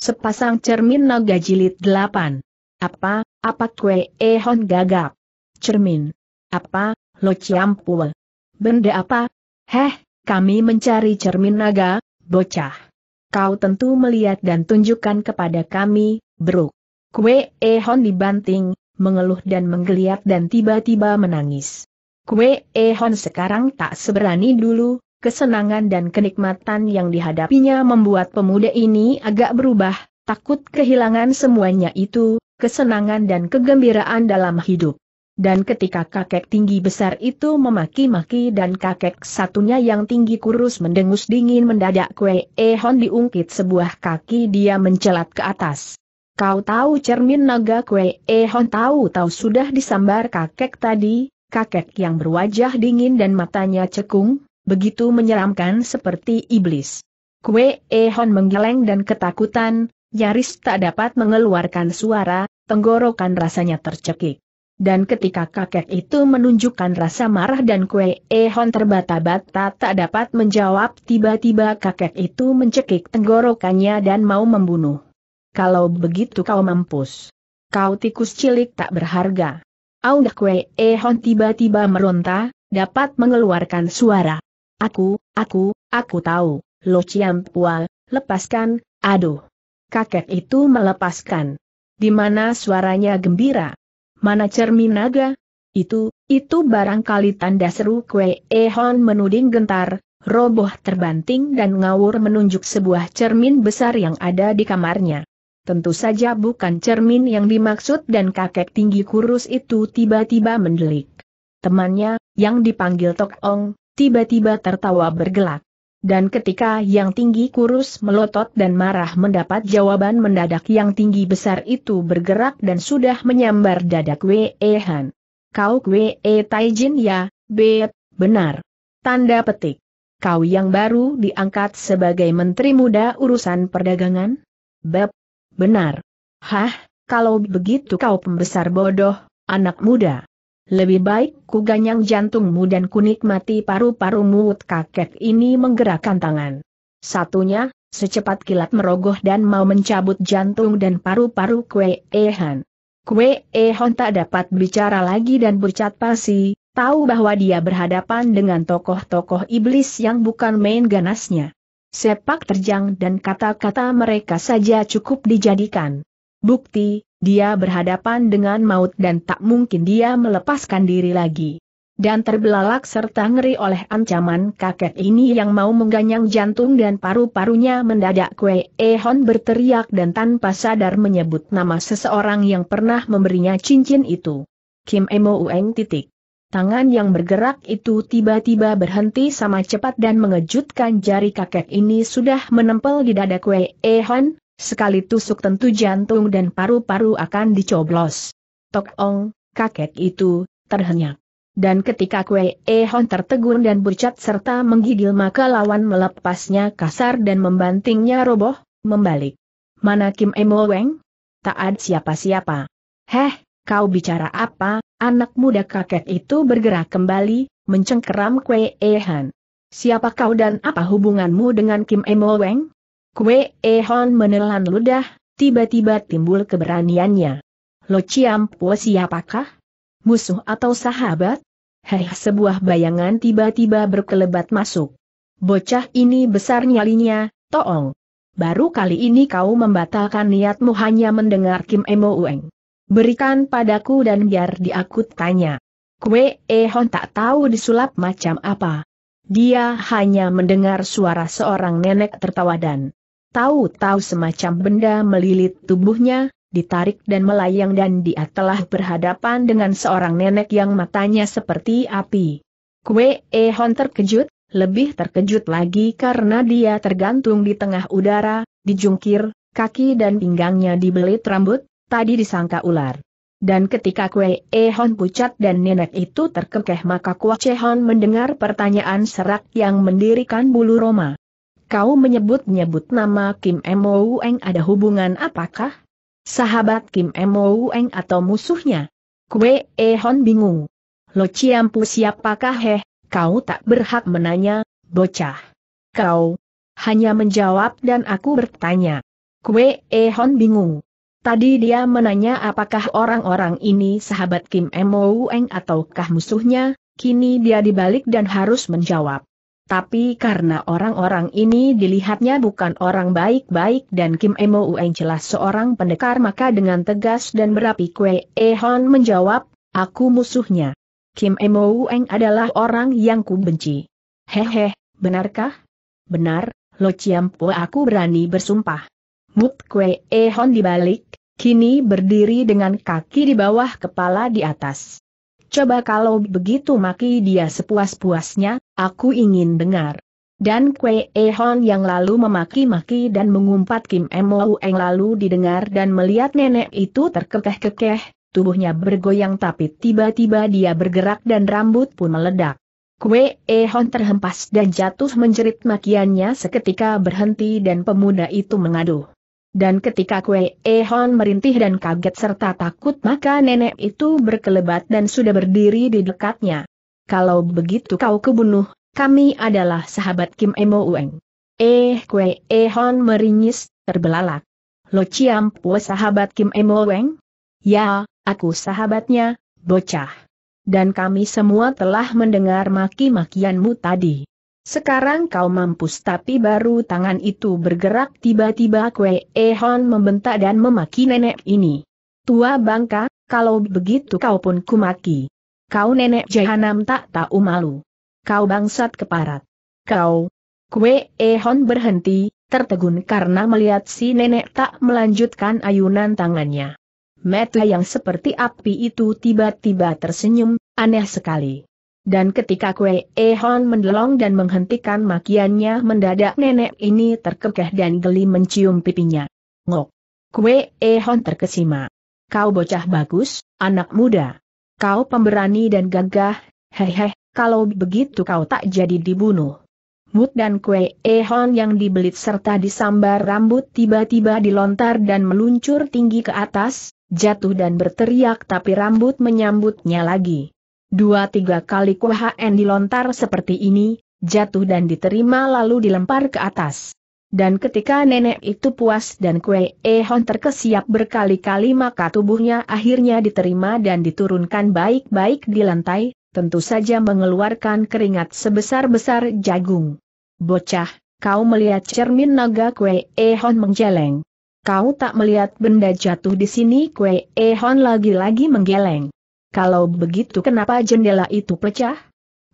Sepasang cermin naga jilid delapan. Apa, apa kue ehon gagap? Cermin. Apa, lo ciampul? Benda apa? Heh, kami mencari cermin naga, bocah. Kau tentu melihat dan tunjukkan kepada kami, Bruk. Kue ehon dibanting, mengeluh dan menggeliat dan tiba-tiba menangis. Kue ehon sekarang tak seberani dulu, Kesenangan dan kenikmatan yang dihadapinya membuat pemuda ini agak berubah, takut kehilangan semuanya itu, kesenangan dan kegembiraan dalam hidup. Dan ketika kakek tinggi besar itu memaki-maki dan kakek satunya yang tinggi kurus mendengus dingin mendadak kue ehon diungkit sebuah kaki dia mencelat ke atas. Kau tahu cermin naga kue ehon tahu-tahu sudah disambar kakek tadi, kakek yang berwajah dingin dan matanya cekung, begitu menyeramkan seperti iblis. Kue Ehon menggeleng dan ketakutan, nyaris tak dapat mengeluarkan suara, tenggorokan rasanya tercekik. Dan ketika kakek itu menunjukkan rasa marah dan kue Ehon terbata-bata tak dapat menjawab tiba-tiba kakek itu mencekik tenggorokannya dan mau membunuh. Kalau begitu kau mampus. Kau tikus cilik tak berharga. Aundah kue Ehon tiba-tiba meronta, dapat mengeluarkan suara. Aku, aku, aku tahu, Lo Ciampua, lepaskan, aduh. Kakek itu melepaskan. Di mana suaranya gembira? Mana cermin naga? Itu, itu barangkali tanda seru kue Ehon menuding gentar, roboh terbanting dan ngawur menunjuk sebuah cermin besar yang ada di kamarnya. Tentu saja bukan cermin yang dimaksud dan kakek tinggi kurus itu tiba-tiba mendelik. Temannya, yang dipanggil Tok Ong, tiba-tiba tertawa bergelak. Dan ketika yang tinggi kurus melotot dan marah mendapat jawaban mendadak yang tinggi besar itu bergerak dan sudah menyambar dada Kwe Ehan. Kau Kwe E Taijin ya, bet, benar. Tanda petik. Kau yang baru diangkat sebagai Menteri Muda Urusan Perdagangan? Beb, benar. Hah, kalau begitu kau pembesar bodoh, anak muda. Lebih baik ku ganyang jantungmu dan kunikmati paru-parumu kakek ini menggerakkan tangan. Satunya, secepat kilat merogoh dan mau mencabut jantung dan paru-paru Kue Ehan. Kue Ehon tak dapat bicara lagi dan bercat pasi, tahu bahwa dia berhadapan dengan tokoh-tokoh iblis yang bukan main ganasnya. Sepak terjang dan kata-kata mereka saja cukup dijadikan. Bukti, dia berhadapan dengan maut dan tak mungkin dia melepaskan diri lagi. Dan terbelalak serta ngeri oleh ancaman kakek ini yang mau mengganyang jantung dan paru-parunya mendadak Kue Ehon berteriak dan tanpa sadar menyebut nama seseorang yang pernah memberinya cincin itu. Kim Emo Ueng titik. Tangan yang bergerak itu tiba-tiba berhenti sama cepat dan mengejutkan jari kakek ini sudah menempel di dada Kue Ehon, Sekali tusuk tentu jantung dan paru-paru akan dicoblos. Tok Ong, kakek itu, terhenyak. Dan ketika Kue Ehon tertegun dan bercat serta menggigil maka lawan melepasnya kasar dan membantingnya roboh, membalik. Mana Kim Emo Weng? Tak ada siapa-siapa. Heh, kau bicara apa? Anak muda kakek itu bergerak kembali, mencengkeram Kue Ehan. Siapa kau dan apa hubunganmu dengan Kim Emo Weng? Kue Ehon menelan ludah, tiba-tiba timbul keberaniannya. Lo Ciampu siapakah? Musuh atau sahabat? Hei sebuah bayangan tiba-tiba berkelebat masuk. Bocah ini besar nyalinya, Toong. Baru kali ini kau membatalkan niatmu hanya mendengar Kim Emo Ueng. Berikan padaku dan biar diakut tanya. Kue Ehon tak tahu disulap macam apa. Dia hanya mendengar suara seorang nenek tertawa dan Tahu-tahu semacam benda melilit tubuhnya, ditarik dan melayang dan dia telah berhadapan dengan seorang nenek yang matanya seperti api. Kue Ehon terkejut, lebih terkejut lagi karena dia tergantung di tengah udara, dijungkir, kaki dan pinggangnya dibelit rambut, tadi disangka ular. Dan ketika Kue Ehon pucat dan nenek itu terkekeh maka Kue Chehon mendengar pertanyaan serak yang mendirikan bulu roma. Kau menyebut-nyebut nama Kim Mo Eng ada hubungan apakah? Sahabat Kim Mo Eng atau musuhnya? Kue Ehon bingung. Lo Ciampu siapakah heh, kau tak berhak menanya, bocah. Kau hanya menjawab dan aku bertanya. Kue Ehon bingung. Tadi dia menanya apakah orang-orang ini sahabat Kim Mo Eng ataukah musuhnya, kini dia dibalik dan harus menjawab. Tapi karena orang-orang ini dilihatnya bukan orang baik-baik dan Kim Mo Eng jelas seorang pendekar maka dengan tegas dan berapi Kue Ehon menjawab, aku musuhnya. Kim Mo Eng adalah orang yang ku benci. Hehe, benarkah? Benar, Lo Chiampo aku berani bersumpah. Mut Kue Ehon dibalik, kini berdiri dengan kaki di bawah kepala di atas. Coba kalau begitu maki dia sepuas-puasnya, aku ingin dengar. Dan Kue Ehon yang lalu memaki-maki dan mengumpat Kim Mo Eng lalu didengar dan melihat nenek itu terkekeh-kekeh, tubuhnya bergoyang tapi tiba-tiba dia bergerak dan rambut pun meledak. Kue Ehon terhempas dan jatuh menjerit makiannya seketika berhenti dan pemuda itu mengaduh. Dan ketika Kue Ehon merintih dan kaget serta takut maka nenek itu berkelebat dan sudah berdiri di dekatnya. Kalau begitu kau kebunuh, kami adalah sahabat Kim Emo Ueng. Eh Kue Ehon meringis, terbelalak. Lo Ciampu sahabat Kim Emo Ueng? Ya, aku sahabatnya, bocah. Dan kami semua telah mendengar maki-makianmu tadi. Sekarang kau mampus tapi baru tangan itu bergerak tiba-tiba Kue Ehon membentak dan memaki nenek ini. Tua bangka, kalau begitu kau pun kumaki. Kau nenek jahanam tak tahu malu. Kau bangsat keparat. Kau. Kue Ehon berhenti, tertegun karena melihat si nenek tak melanjutkan ayunan tangannya. Mata yang seperti api itu tiba-tiba tersenyum, aneh sekali. Dan ketika Kue Ehon mendelong dan menghentikan makiannya mendadak nenek ini terkekeh dan geli mencium pipinya. Ngok. Kue Ehon terkesima. Kau bocah bagus, anak muda. Kau pemberani dan gagah, hehe, kalau begitu kau tak jadi dibunuh. Mut dan Kue Ehon yang dibelit serta disambar rambut tiba-tiba dilontar dan meluncur tinggi ke atas, jatuh dan berteriak tapi rambut menyambutnya lagi. Dua tiga kali KHN dilontar seperti ini, jatuh dan diterima lalu dilempar ke atas. Dan ketika nenek itu puas dan kue ehon terkesiap berkali-kali maka tubuhnya akhirnya diterima dan diturunkan baik-baik di lantai, tentu saja mengeluarkan keringat sebesar-besar jagung. Bocah, kau melihat cermin naga kue ehon menjeleng. Kau tak melihat benda jatuh di sini kue ehon lagi-lagi menggeleng. Kalau begitu kenapa jendela itu pecah?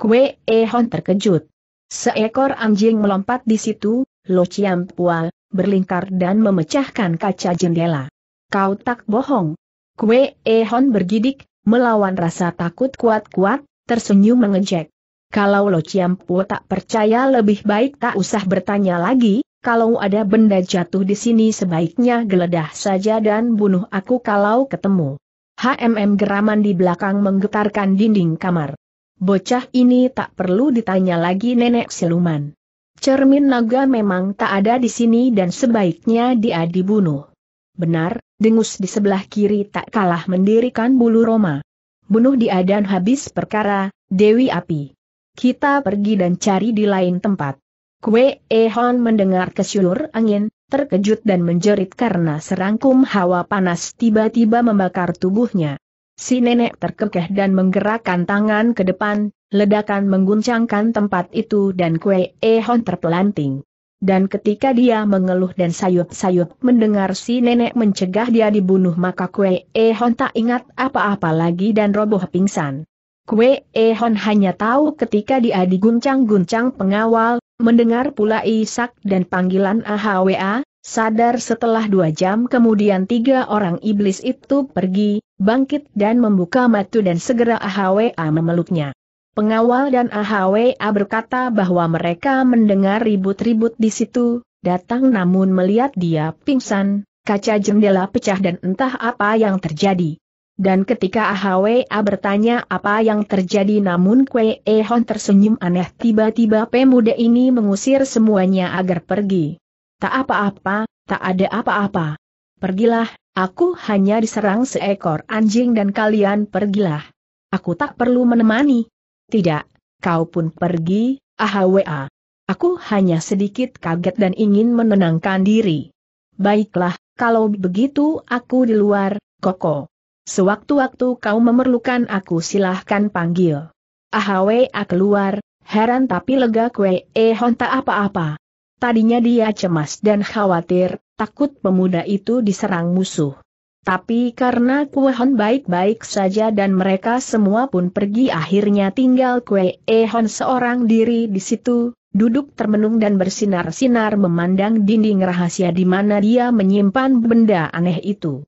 Kue Ehon terkejut. Seekor anjing melompat di situ, Lo Chiam Pua, berlingkar dan memecahkan kaca jendela. Kau tak bohong. Kue Ehon bergidik, melawan rasa takut kuat-kuat, tersenyum mengejek. Kalau Lo Chiam Pua tak percaya lebih baik tak usah bertanya lagi, kalau ada benda jatuh di sini sebaiknya geledah saja dan bunuh aku kalau ketemu. HMM geraman di belakang menggetarkan dinding kamar. Bocah ini tak perlu ditanya lagi nenek siluman. Cermin naga memang tak ada di sini dan sebaiknya dia dibunuh. Benar, dengus di sebelah kiri tak kalah mendirikan bulu Roma. Bunuh dia dan habis perkara, Dewi Api. Kita pergi dan cari di lain tempat. Kue Ehon mendengar kesyulur angin, terkejut dan menjerit karena serangkum hawa panas tiba-tiba membakar tubuhnya. Si nenek terkekeh dan menggerakkan tangan ke depan, ledakan mengguncangkan tempat itu dan Kue Ehon terpelanting. Dan ketika dia mengeluh dan sayup-sayup mendengar si nenek mencegah dia dibunuh maka Kue Ehon tak ingat apa-apa lagi dan roboh pingsan. Kue Ehon hanya tahu ketika dia diguncang-guncang pengawal, Mendengar pula Isak dan panggilan AHWA, sadar setelah dua jam kemudian tiga orang iblis itu pergi, bangkit dan membuka mata dan segera AHWA memeluknya. Pengawal dan AHWA berkata bahwa mereka mendengar ribut-ribut di situ, datang namun melihat dia pingsan, kaca jendela pecah dan entah apa yang terjadi. Dan ketika AHWA bertanya apa yang terjadi namun Kwe Ehon tersenyum aneh tiba-tiba pemuda ini mengusir semuanya agar pergi. Tak apa-apa, tak ada apa-apa. Pergilah, aku hanya diserang seekor anjing dan kalian pergilah. Aku tak perlu menemani. Tidak, kau pun pergi, AHWA. Aku hanya sedikit kaget dan ingin menenangkan diri. baiklah, kalau begitu aku di luar, Koko. Sewaktu-waktu kau memerlukan aku silahkan panggil. Ahwe keluar, heran tapi lega kue ehon tak apa-apa. Tadinya dia cemas dan khawatir, takut pemuda itu diserang musuh. Tapi karena Kuehon baik-baik saja dan mereka semua pun pergi akhirnya tinggal Kue Ehon seorang diri di situ, duduk termenung dan bersinar-sinar memandang dinding rahasia di mana dia menyimpan benda aneh itu.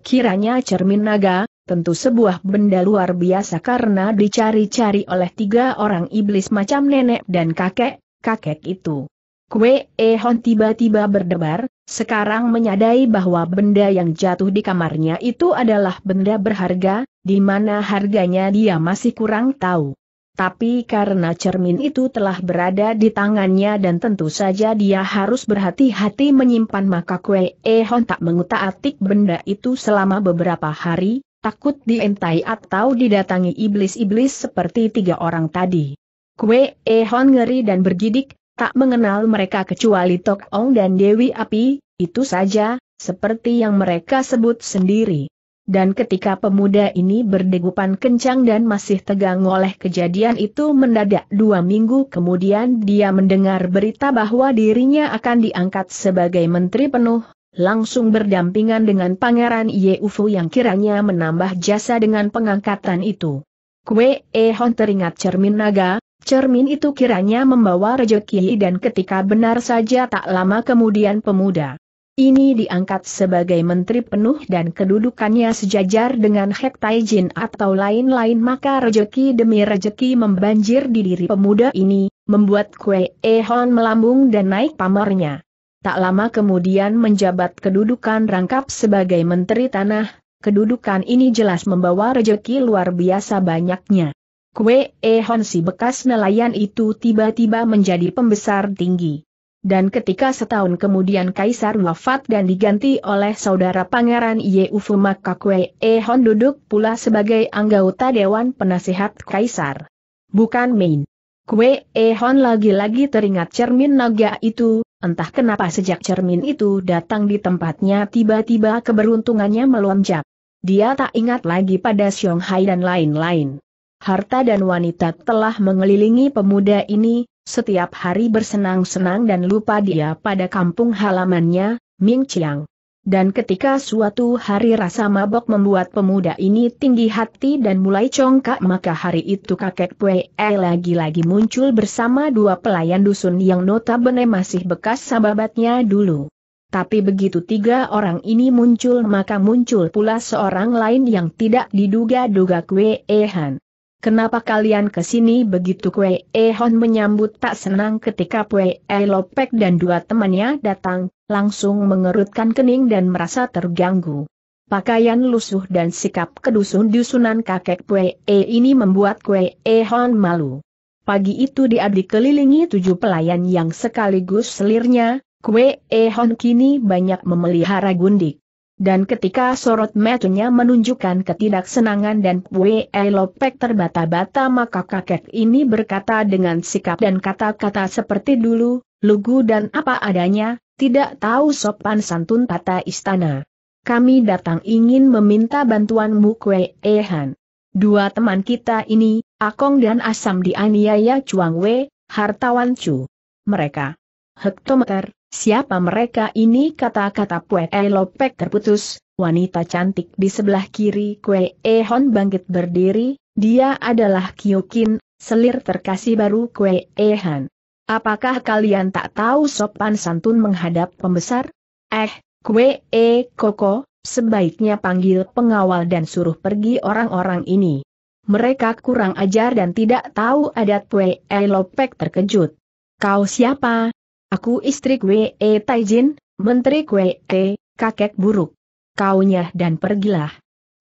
Kiranya cermin naga, tentu sebuah benda luar biasa karena dicari-cari oleh tiga orang iblis macam nenek dan kakek, kakek itu. Kue Ehon tiba-tiba berdebar, sekarang menyadari bahwa benda yang jatuh di kamarnya itu adalah benda berharga, di mana harganya dia masih kurang tahu. Tapi karena cermin itu telah berada di tangannya dan tentu saja dia harus berhati-hati menyimpan maka Kue Ehon tak mengutak-atik benda itu selama beberapa hari, takut dientai atau didatangi iblis-iblis seperti tiga orang tadi. Kue Ehon ngeri dan bergidik, tak mengenal mereka kecuali Tok Ong dan Dewi Api, itu saja, seperti yang mereka sebut sendiri. Dan ketika pemuda ini berdegupan kencang dan masih tegang oleh kejadian itu mendadak dua minggu kemudian dia mendengar berita bahwa dirinya akan diangkat sebagai menteri penuh, langsung berdampingan dengan Pangeran Yeufu yang kiranya menambah jasa dengan pengangkatan itu. Kue Ehon teringat cermin naga, Cermin itu kiranya membawa rejeki dan ketika benar saja tak lama kemudian pemuda. Ini diangkat sebagai menteri penuh dan kedudukannya sejajar dengan Hek Taijin atau lain-lain maka rejeki demi rejeki membanjir di diri pemuda ini, membuat Kue Ehon melambung dan naik pamornya. Tak lama kemudian menjabat kedudukan rangkap sebagai menteri tanah, kedudukan ini jelas membawa rejeki luar biasa banyaknya. Kue E Hon si bekas nelayan itu tiba-tiba menjadi pembesar tinggi. Dan ketika setahun kemudian Kaisar wafat dan diganti oleh saudara Pangeran Ufu maka Kue E Hon duduk pula sebagai anggota Dewan Penasihat Kaisar. Bukan main. Kue E Hon lagi-lagi teringat cermin naga itu, entah kenapa sejak cermin itu datang di tempatnya tiba-tiba keberuntungannya melonjak. Dia tak ingat lagi pada Xiong Hai dan lain-lain harta dan wanita telah mengelilingi pemuda ini, setiap hari bersenang-senang dan lupa dia pada kampung halamannya, Ming Chiang. Dan ketika suatu hari rasa mabok membuat pemuda ini tinggi hati dan mulai congkak maka hari itu kakek Pue lagi-lagi muncul bersama dua pelayan dusun yang notabene masih bekas sahabatnya dulu. Tapi begitu tiga orang ini muncul maka muncul pula seorang lain yang tidak diduga-duga Kue Ehan. Kenapa kalian ke sini begitu Kue Ehon menyambut tak senang ketika Kue Lopek dan dua temannya datang, langsung mengerutkan kening dan merasa terganggu. Pakaian lusuh dan sikap kedusun-dusunan kakek Kue E ini membuat Kue Ehon malu. Pagi itu dia dikelilingi tujuh pelayan yang sekaligus selirnya, Kue Ehon kini banyak memelihara gundik dan ketika sorot metunya menunjukkan ketidaksenangan dan Pue Lopek terbata-bata maka kakek ini berkata dengan sikap dan kata-kata seperti dulu, lugu dan apa adanya, tidak tahu sopan santun tata istana. Kami datang ingin meminta bantuanmu Kue Ehan. Dua teman kita ini, Akong dan Asam dianiaya Chuang Wei, hartawan Chu. Mereka. Hektometer, Siapa mereka ini kata-kata Pue Lopek terputus, wanita cantik di sebelah kiri Kue Ehon bangkit berdiri, dia adalah Kyokin, selir terkasih baru Kue Ehan. Apakah kalian tak tahu sopan santun menghadap pembesar? Eh, Kue E Koko, sebaiknya panggil pengawal dan suruh pergi orang-orang ini. Mereka kurang ajar dan tidak tahu adat Kue Lopek terkejut. Kau siapa? Aku istri Kwe E Taijin, Menteri Kwe E, kakek buruk. Kaunya dan pergilah.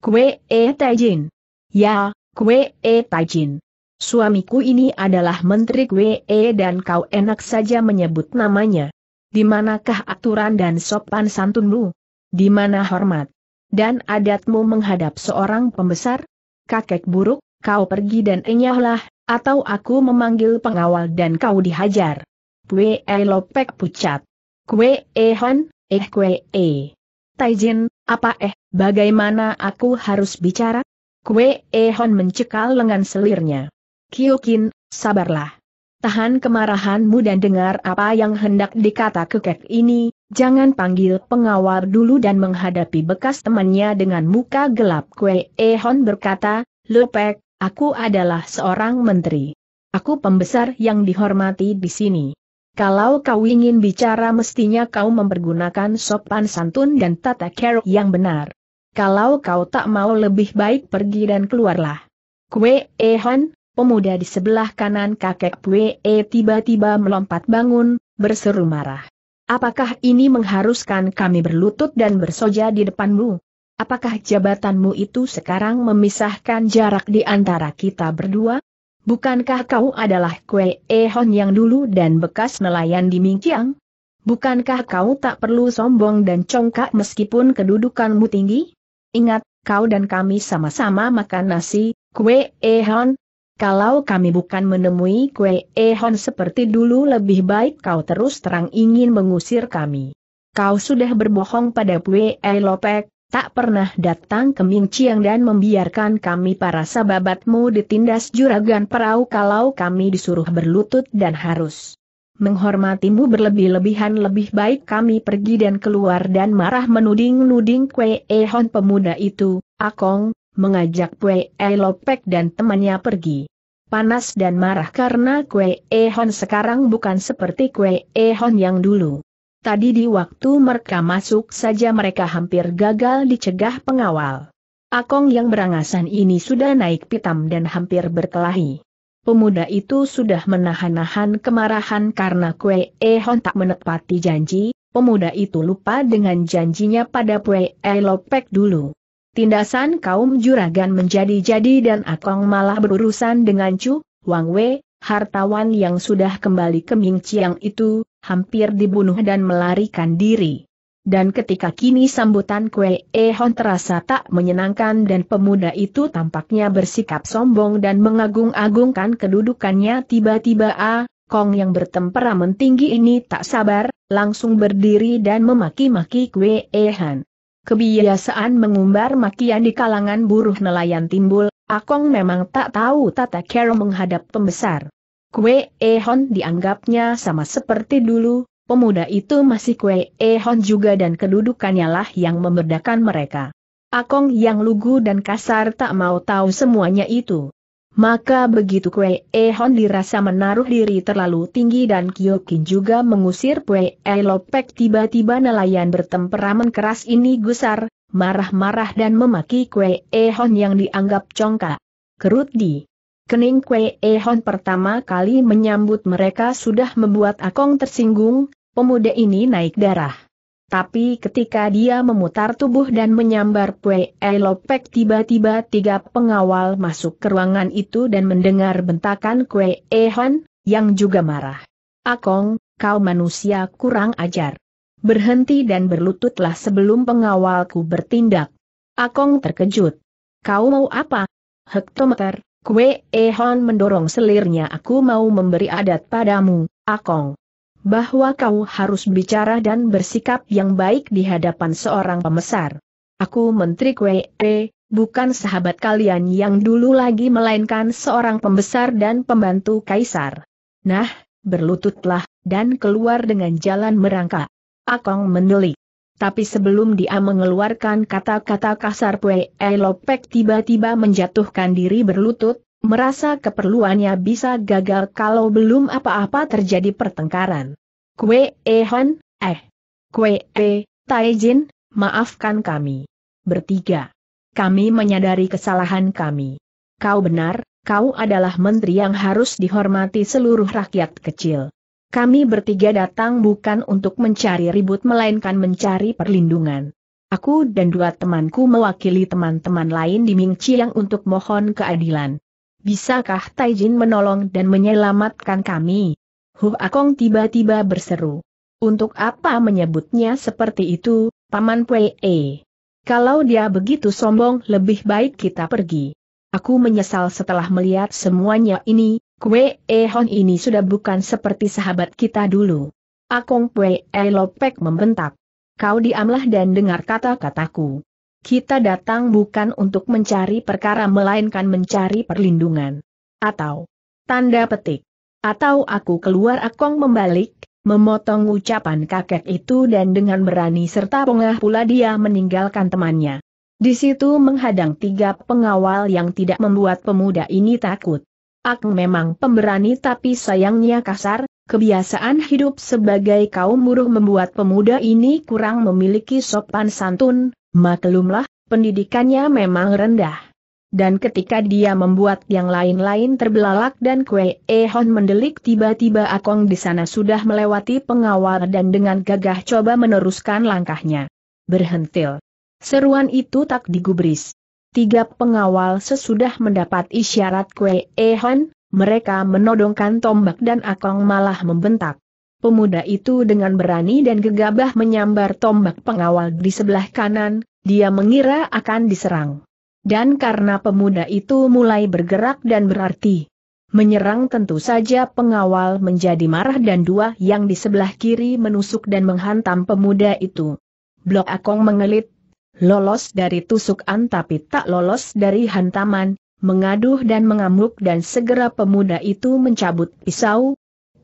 Kwe E Taijin. Ya, Kwe E Taijin. Suamiku ini adalah Menteri Kwe E dan kau enak saja menyebut namanya. Di manakah aturan dan sopan santunmu? Di mana hormat? Dan adatmu menghadap seorang pembesar? Kakek buruk, kau pergi dan enyahlah, atau aku memanggil pengawal dan kau dihajar. Kue E Lopek pucat. Kue E Hon, Eh Kue E. Taijin, apa eh, bagaimana aku harus bicara? Kue E Hon mencekal lengan selirnya. Kyokin, sabarlah. Tahan kemarahanmu dan dengar apa yang hendak dikata kekek ini, jangan panggil pengawal dulu dan menghadapi bekas temannya dengan muka gelap. Kue E Hon berkata, Lepek, aku adalah seorang menteri. Aku pembesar yang dihormati di sini. Kalau kau ingin bicara mestinya kau mempergunakan sopan santun dan tata cara yang benar. Kalau kau tak mau lebih baik pergi dan keluarlah. Kue Ehon, pemuda di sebelah kanan kakek Kue E tiba-tiba melompat bangun, berseru marah. Apakah ini mengharuskan kami berlutut dan bersoja di depanmu? Apakah jabatanmu itu sekarang memisahkan jarak di antara kita berdua? Bukankah kau adalah Kue Ehon yang dulu dan bekas nelayan di Mingqiang? Bukankah kau tak perlu sombong dan congkak meskipun kedudukanmu tinggi? Ingat, kau dan kami sama-sama makan nasi, Kue Ehon. Kalau kami bukan menemui Kue Ehon seperti dulu lebih baik kau terus terang ingin mengusir kami. Kau sudah berbohong pada Kue Elopek, tak pernah datang ke Ming Chiang dan membiarkan kami para sahabatmu ditindas juragan perahu kalau kami disuruh berlutut dan harus menghormatimu berlebih-lebihan lebih baik kami pergi dan keluar dan marah menuding-nuding Kue Ehon pemuda itu, Akong, mengajak Kue Elopek dan temannya pergi. Panas dan marah karena Kue Ehon sekarang bukan seperti Kue Ehon yang dulu. Tadi di waktu mereka masuk saja mereka hampir gagal dicegah pengawal. Akong yang berangasan ini sudah naik pitam dan hampir berkelahi. Pemuda itu sudah menahan-nahan kemarahan karena Kue Ehon tak menepati janji, pemuda itu lupa dengan janjinya pada Kue Elopek dulu. Tindasan kaum juragan menjadi-jadi dan Akong malah berurusan dengan Chu, Wang Wei, hartawan yang sudah kembali ke Ming Chiang itu, hampir dibunuh dan melarikan diri. Dan ketika kini sambutan Kue Ehon terasa tak menyenangkan dan pemuda itu tampaknya bersikap sombong dan mengagung-agungkan kedudukannya tiba-tiba A, Kong yang bertemperamen tinggi ini tak sabar, langsung berdiri dan memaki-maki Kue Ehon. Kebiasaan mengumbar makian di kalangan buruh nelayan timbul, Akong memang tak tahu tata cara menghadap pembesar. Kue Ehon dianggapnya sama seperti dulu, pemuda itu masih Kue Ehon juga dan kedudukannya lah yang membedakan mereka. Akong yang lugu dan kasar tak mau tahu semuanya itu. Maka begitu Kue Ehon dirasa menaruh diri terlalu tinggi dan Kyokin juga mengusir Kue Elopek tiba-tiba nelayan bertemperamen keras ini gusar, marah-marah dan memaki Kue Ehon yang dianggap congkak. Kerut di Kening Kue Ehon pertama kali menyambut mereka sudah membuat Akong tersinggung, pemuda ini naik darah. Tapi ketika dia memutar tubuh dan menyambar Kue Elopek tiba-tiba tiga pengawal masuk ke ruangan itu dan mendengar bentakan Kue Ehon, yang juga marah. Akong, kau manusia kurang ajar. Berhenti dan berlututlah sebelum pengawalku bertindak. Akong terkejut. Kau mau apa? Hektometer, Kue Ehon mendorong selirnya aku mau memberi adat padamu, Akong. Bahwa kau harus bicara dan bersikap yang baik di hadapan seorang pembesar. Aku Menteri Kue E, bukan sahabat kalian yang dulu lagi melainkan seorang pembesar dan pembantu kaisar. Nah, berlututlah, dan keluar dengan jalan merangkak. Akong mendelik. Tapi sebelum dia mengeluarkan kata-kata kasar Pue Elopek tiba-tiba menjatuhkan diri berlutut, merasa keperluannya bisa gagal kalau belum apa-apa terjadi pertengkaran. Kue Ehon, eh. Kue E, Taijin, maafkan kami. Bertiga. Kami menyadari kesalahan kami. Kau benar, kau adalah menteri yang harus dihormati seluruh rakyat kecil. Kami bertiga datang bukan untuk mencari ribut melainkan mencari perlindungan. Aku dan dua temanku mewakili teman-teman lain di Mingqiang untuk mohon keadilan. Bisakah Taijin menolong dan menyelamatkan kami? Hu Akong tiba-tiba berseru. Untuk apa menyebutnya seperti itu, Paman Pue E? Kalau dia begitu sombong lebih baik kita pergi. Aku menyesal setelah melihat semuanya ini, Kue Ehon ini sudah bukan seperti sahabat kita dulu. Akong Kue Elopek membentak. kau diamlah dan dengar kata-kataku. Kita datang bukan untuk mencari perkara melainkan mencari perlindungan. Atau, tanda petik. Atau aku keluar akong membalik, memotong ucapan kakek itu dan dengan berani serta pengah pula dia meninggalkan temannya. Di situ menghadang tiga pengawal yang tidak membuat pemuda ini takut. Aku memang pemberani tapi sayangnya kasar, kebiasaan hidup sebagai kaum buruh membuat pemuda ini kurang memiliki sopan santun, Maklumlah, pendidikannya memang rendah. Dan ketika dia membuat yang lain-lain terbelalak dan Kue Ehon mendelik tiba-tiba Akong di sana sudah melewati pengawal dan dengan gagah coba meneruskan langkahnya. Berhentil. Seruan itu tak digubris. Tiga pengawal sesudah mendapat isyarat Kue Ehon, mereka menodongkan tombak dan Akong malah membentak. Pemuda itu dengan berani dan gegabah menyambar tombak pengawal di sebelah kanan, dia mengira akan diserang. Dan karena pemuda itu mulai bergerak dan berarti menyerang tentu saja pengawal menjadi marah dan dua yang di sebelah kiri menusuk dan menghantam pemuda itu. Blok Akong mengelit, lolos dari tusukan tapi tak lolos dari hantaman, mengaduh dan mengamuk dan segera pemuda itu mencabut pisau,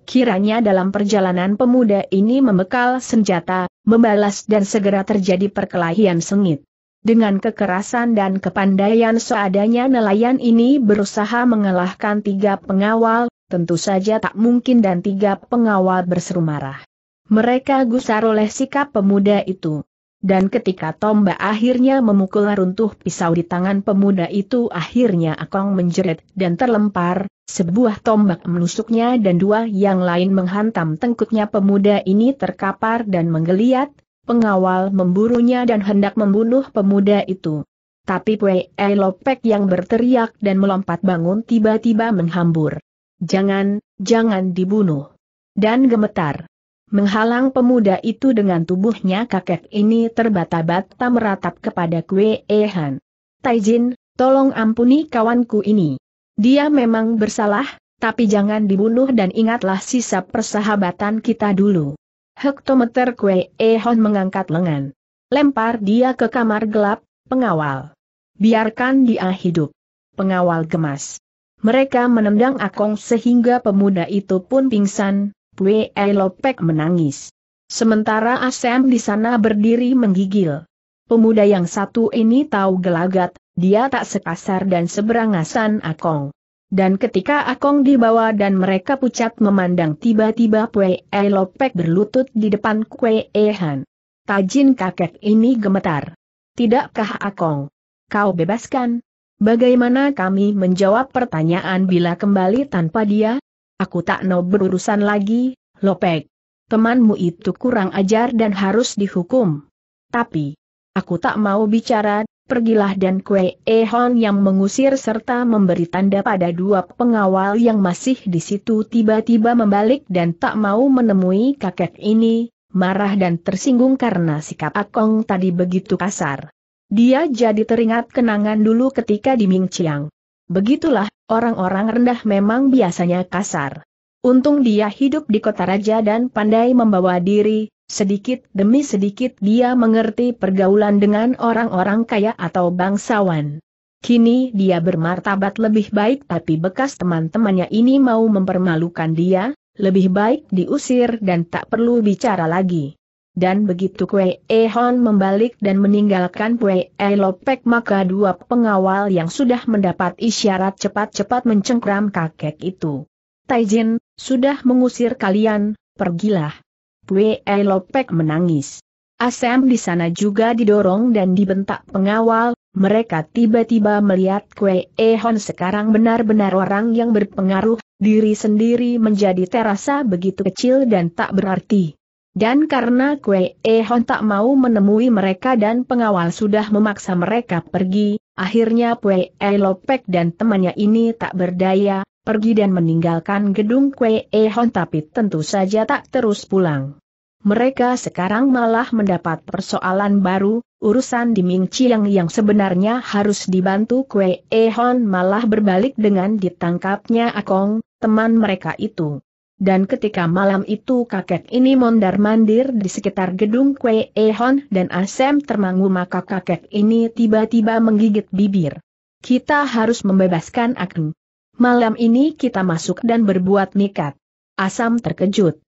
Kiranya dalam perjalanan pemuda ini membekal senjata, membalas dan segera terjadi perkelahian sengit. Dengan kekerasan dan kepandaian seadanya nelayan ini berusaha mengalahkan tiga pengawal, tentu saja tak mungkin dan tiga pengawal berseru marah. Mereka gusar oleh sikap pemuda itu. Dan ketika tombak akhirnya memukul runtuh pisau di tangan pemuda itu akhirnya Akong menjerit dan terlempar, sebuah tombak menusuknya dan dua yang lain menghantam tengkuknya pemuda ini terkapar dan menggeliat, pengawal memburunya dan hendak membunuh pemuda itu. Tapi Pue Lopek yang berteriak dan melompat bangun tiba-tiba menghambur. Jangan, jangan dibunuh. Dan gemetar. Menghalang pemuda itu dengan tubuhnya kakek ini terbata-bata meratap kepada Kue Ehan. Taijin, tolong ampuni kawanku ini. Dia memang bersalah, tapi jangan dibunuh dan ingatlah sisa persahabatan kita dulu. Hektometer Kue Ehon mengangkat lengan. Lempar dia ke kamar gelap, pengawal. Biarkan dia hidup. Pengawal gemas. Mereka menendang Akong sehingga pemuda itu pun pingsan, Kue Elopek menangis. Sementara Asem di sana berdiri menggigil. Pemuda yang satu ini tahu gelagat, dia tak sekasar dan seberangasan Akong. Dan ketika Akong dibawa dan mereka pucat memandang tiba-tiba Pue Elopek berlutut di depan Kue Ehan. Tajin kakek ini gemetar. Tidakkah Akong? Kau bebaskan? Bagaimana kami menjawab pertanyaan bila kembali tanpa dia? Aku tak mau berurusan lagi, Lopek. Temanmu itu kurang ajar dan harus dihukum. Tapi, aku tak mau bicara pergilah dan Kue Ehon yang mengusir serta memberi tanda pada dua pengawal yang masih di situ tiba-tiba membalik dan tak mau menemui kakek ini, marah dan tersinggung karena sikap Akong tadi begitu kasar. Dia jadi teringat kenangan dulu ketika di Ming Chiang. Begitulah, orang-orang rendah memang biasanya kasar. Untung dia hidup di kota raja dan pandai membawa diri, Sedikit demi sedikit dia mengerti pergaulan dengan orang-orang kaya atau bangsawan. Kini dia bermartabat lebih baik tapi bekas teman-temannya ini mau mempermalukan dia, lebih baik diusir dan tak perlu bicara lagi. Dan begitu Kue Ehon membalik dan meninggalkan Kue Elopek maka dua pengawal yang sudah mendapat isyarat cepat-cepat mencengkram kakek itu. Taijin, sudah mengusir kalian, pergilah. Pue Lopek menangis. Asem di sana juga didorong dan dibentak pengawal, mereka tiba-tiba melihat Kue Ehon sekarang benar-benar orang yang berpengaruh, diri sendiri menjadi terasa begitu kecil dan tak berarti. Dan karena Kue Ehon tak mau menemui mereka dan pengawal sudah memaksa mereka pergi, akhirnya Pue Lopek dan temannya ini tak berdaya, pergi dan meninggalkan gedung Kue Ehon tapi tentu saja tak terus pulang. Mereka sekarang malah mendapat persoalan baru, urusan di Ming Chiang yang sebenarnya harus dibantu Kue Ehon malah berbalik dengan ditangkapnya Akong, teman mereka itu. Dan ketika malam itu kakek ini mondar-mandir di sekitar gedung Kwe Ehon dan Asem termangu maka kakek ini tiba-tiba menggigit bibir. Kita harus membebaskan Ageng. Malam ini kita masuk dan berbuat nikat. Asam terkejut.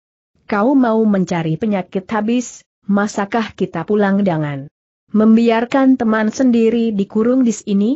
Kau mau mencari penyakit habis, masakah kita pulang dengan membiarkan teman sendiri dikurung di sini?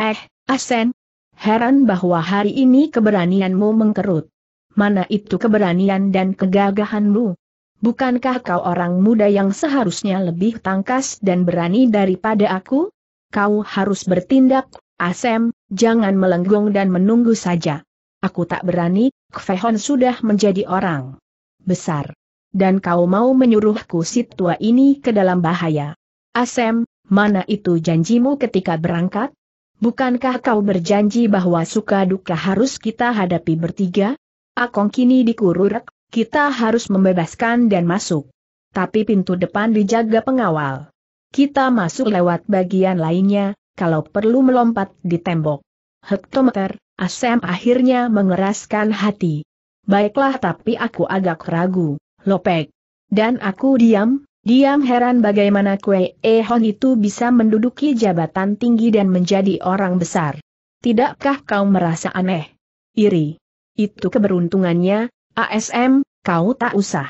Eh, Asen, heran bahwa hari ini keberanianmu mengkerut. Mana itu keberanian dan kegagahanmu? Bukankah kau orang muda yang seharusnya lebih tangkas dan berani daripada aku? Kau harus bertindak, Asem, jangan melenggung dan menunggu saja. Aku tak berani, Kvehon sudah menjadi orang besar. Dan kau mau menyuruhku si tua ini ke dalam bahaya. Asem, mana itu janjimu ketika berangkat? Bukankah kau berjanji bahwa suka duka harus kita hadapi bertiga? Akong kini dikururek, kita harus membebaskan dan masuk. Tapi pintu depan dijaga pengawal. Kita masuk lewat bagian lainnya, kalau perlu melompat di tembok. Hektometer, Asem akhirnya mengeraskan hati. Baiklah tapi aku agak ragu, Lopek. Dan aku diam, diam heran bagaimana Kue Ehon itu bisa menduduki jabatan tinggi dan menjadi orang besar. Tidakkah kau merasa aneh? Iri. Itu keberuntungannya, ASM, kau tak usah.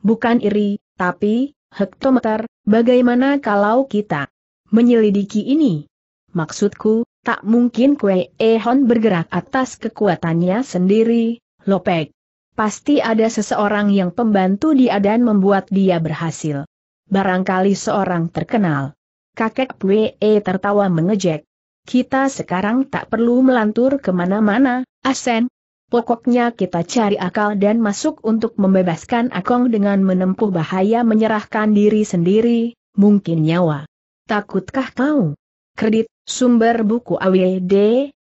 Bukan iri, tapi, hektometer, bagaimana kalau kita menyelidiki ini? Maksudku, tak mungkin Kue Ehon bergerak atas kekuatannya sendiri, Lopek. Pasti ada seseorang yang pembantu dia dan membuat dia berhasil. Barangkali seorang terkenal. Kakek Pue tertawa mengejek. Kita sekarang tak perlu melantur ke mana-mana, Asen, Pokoknya kita cari akal dan masuk untuk membebaskan Akong dengan menempuh bahaya menyerahkan diri sendiri, mungkin nyawa. Takutkah kau? Kredit, sumber buku AWD,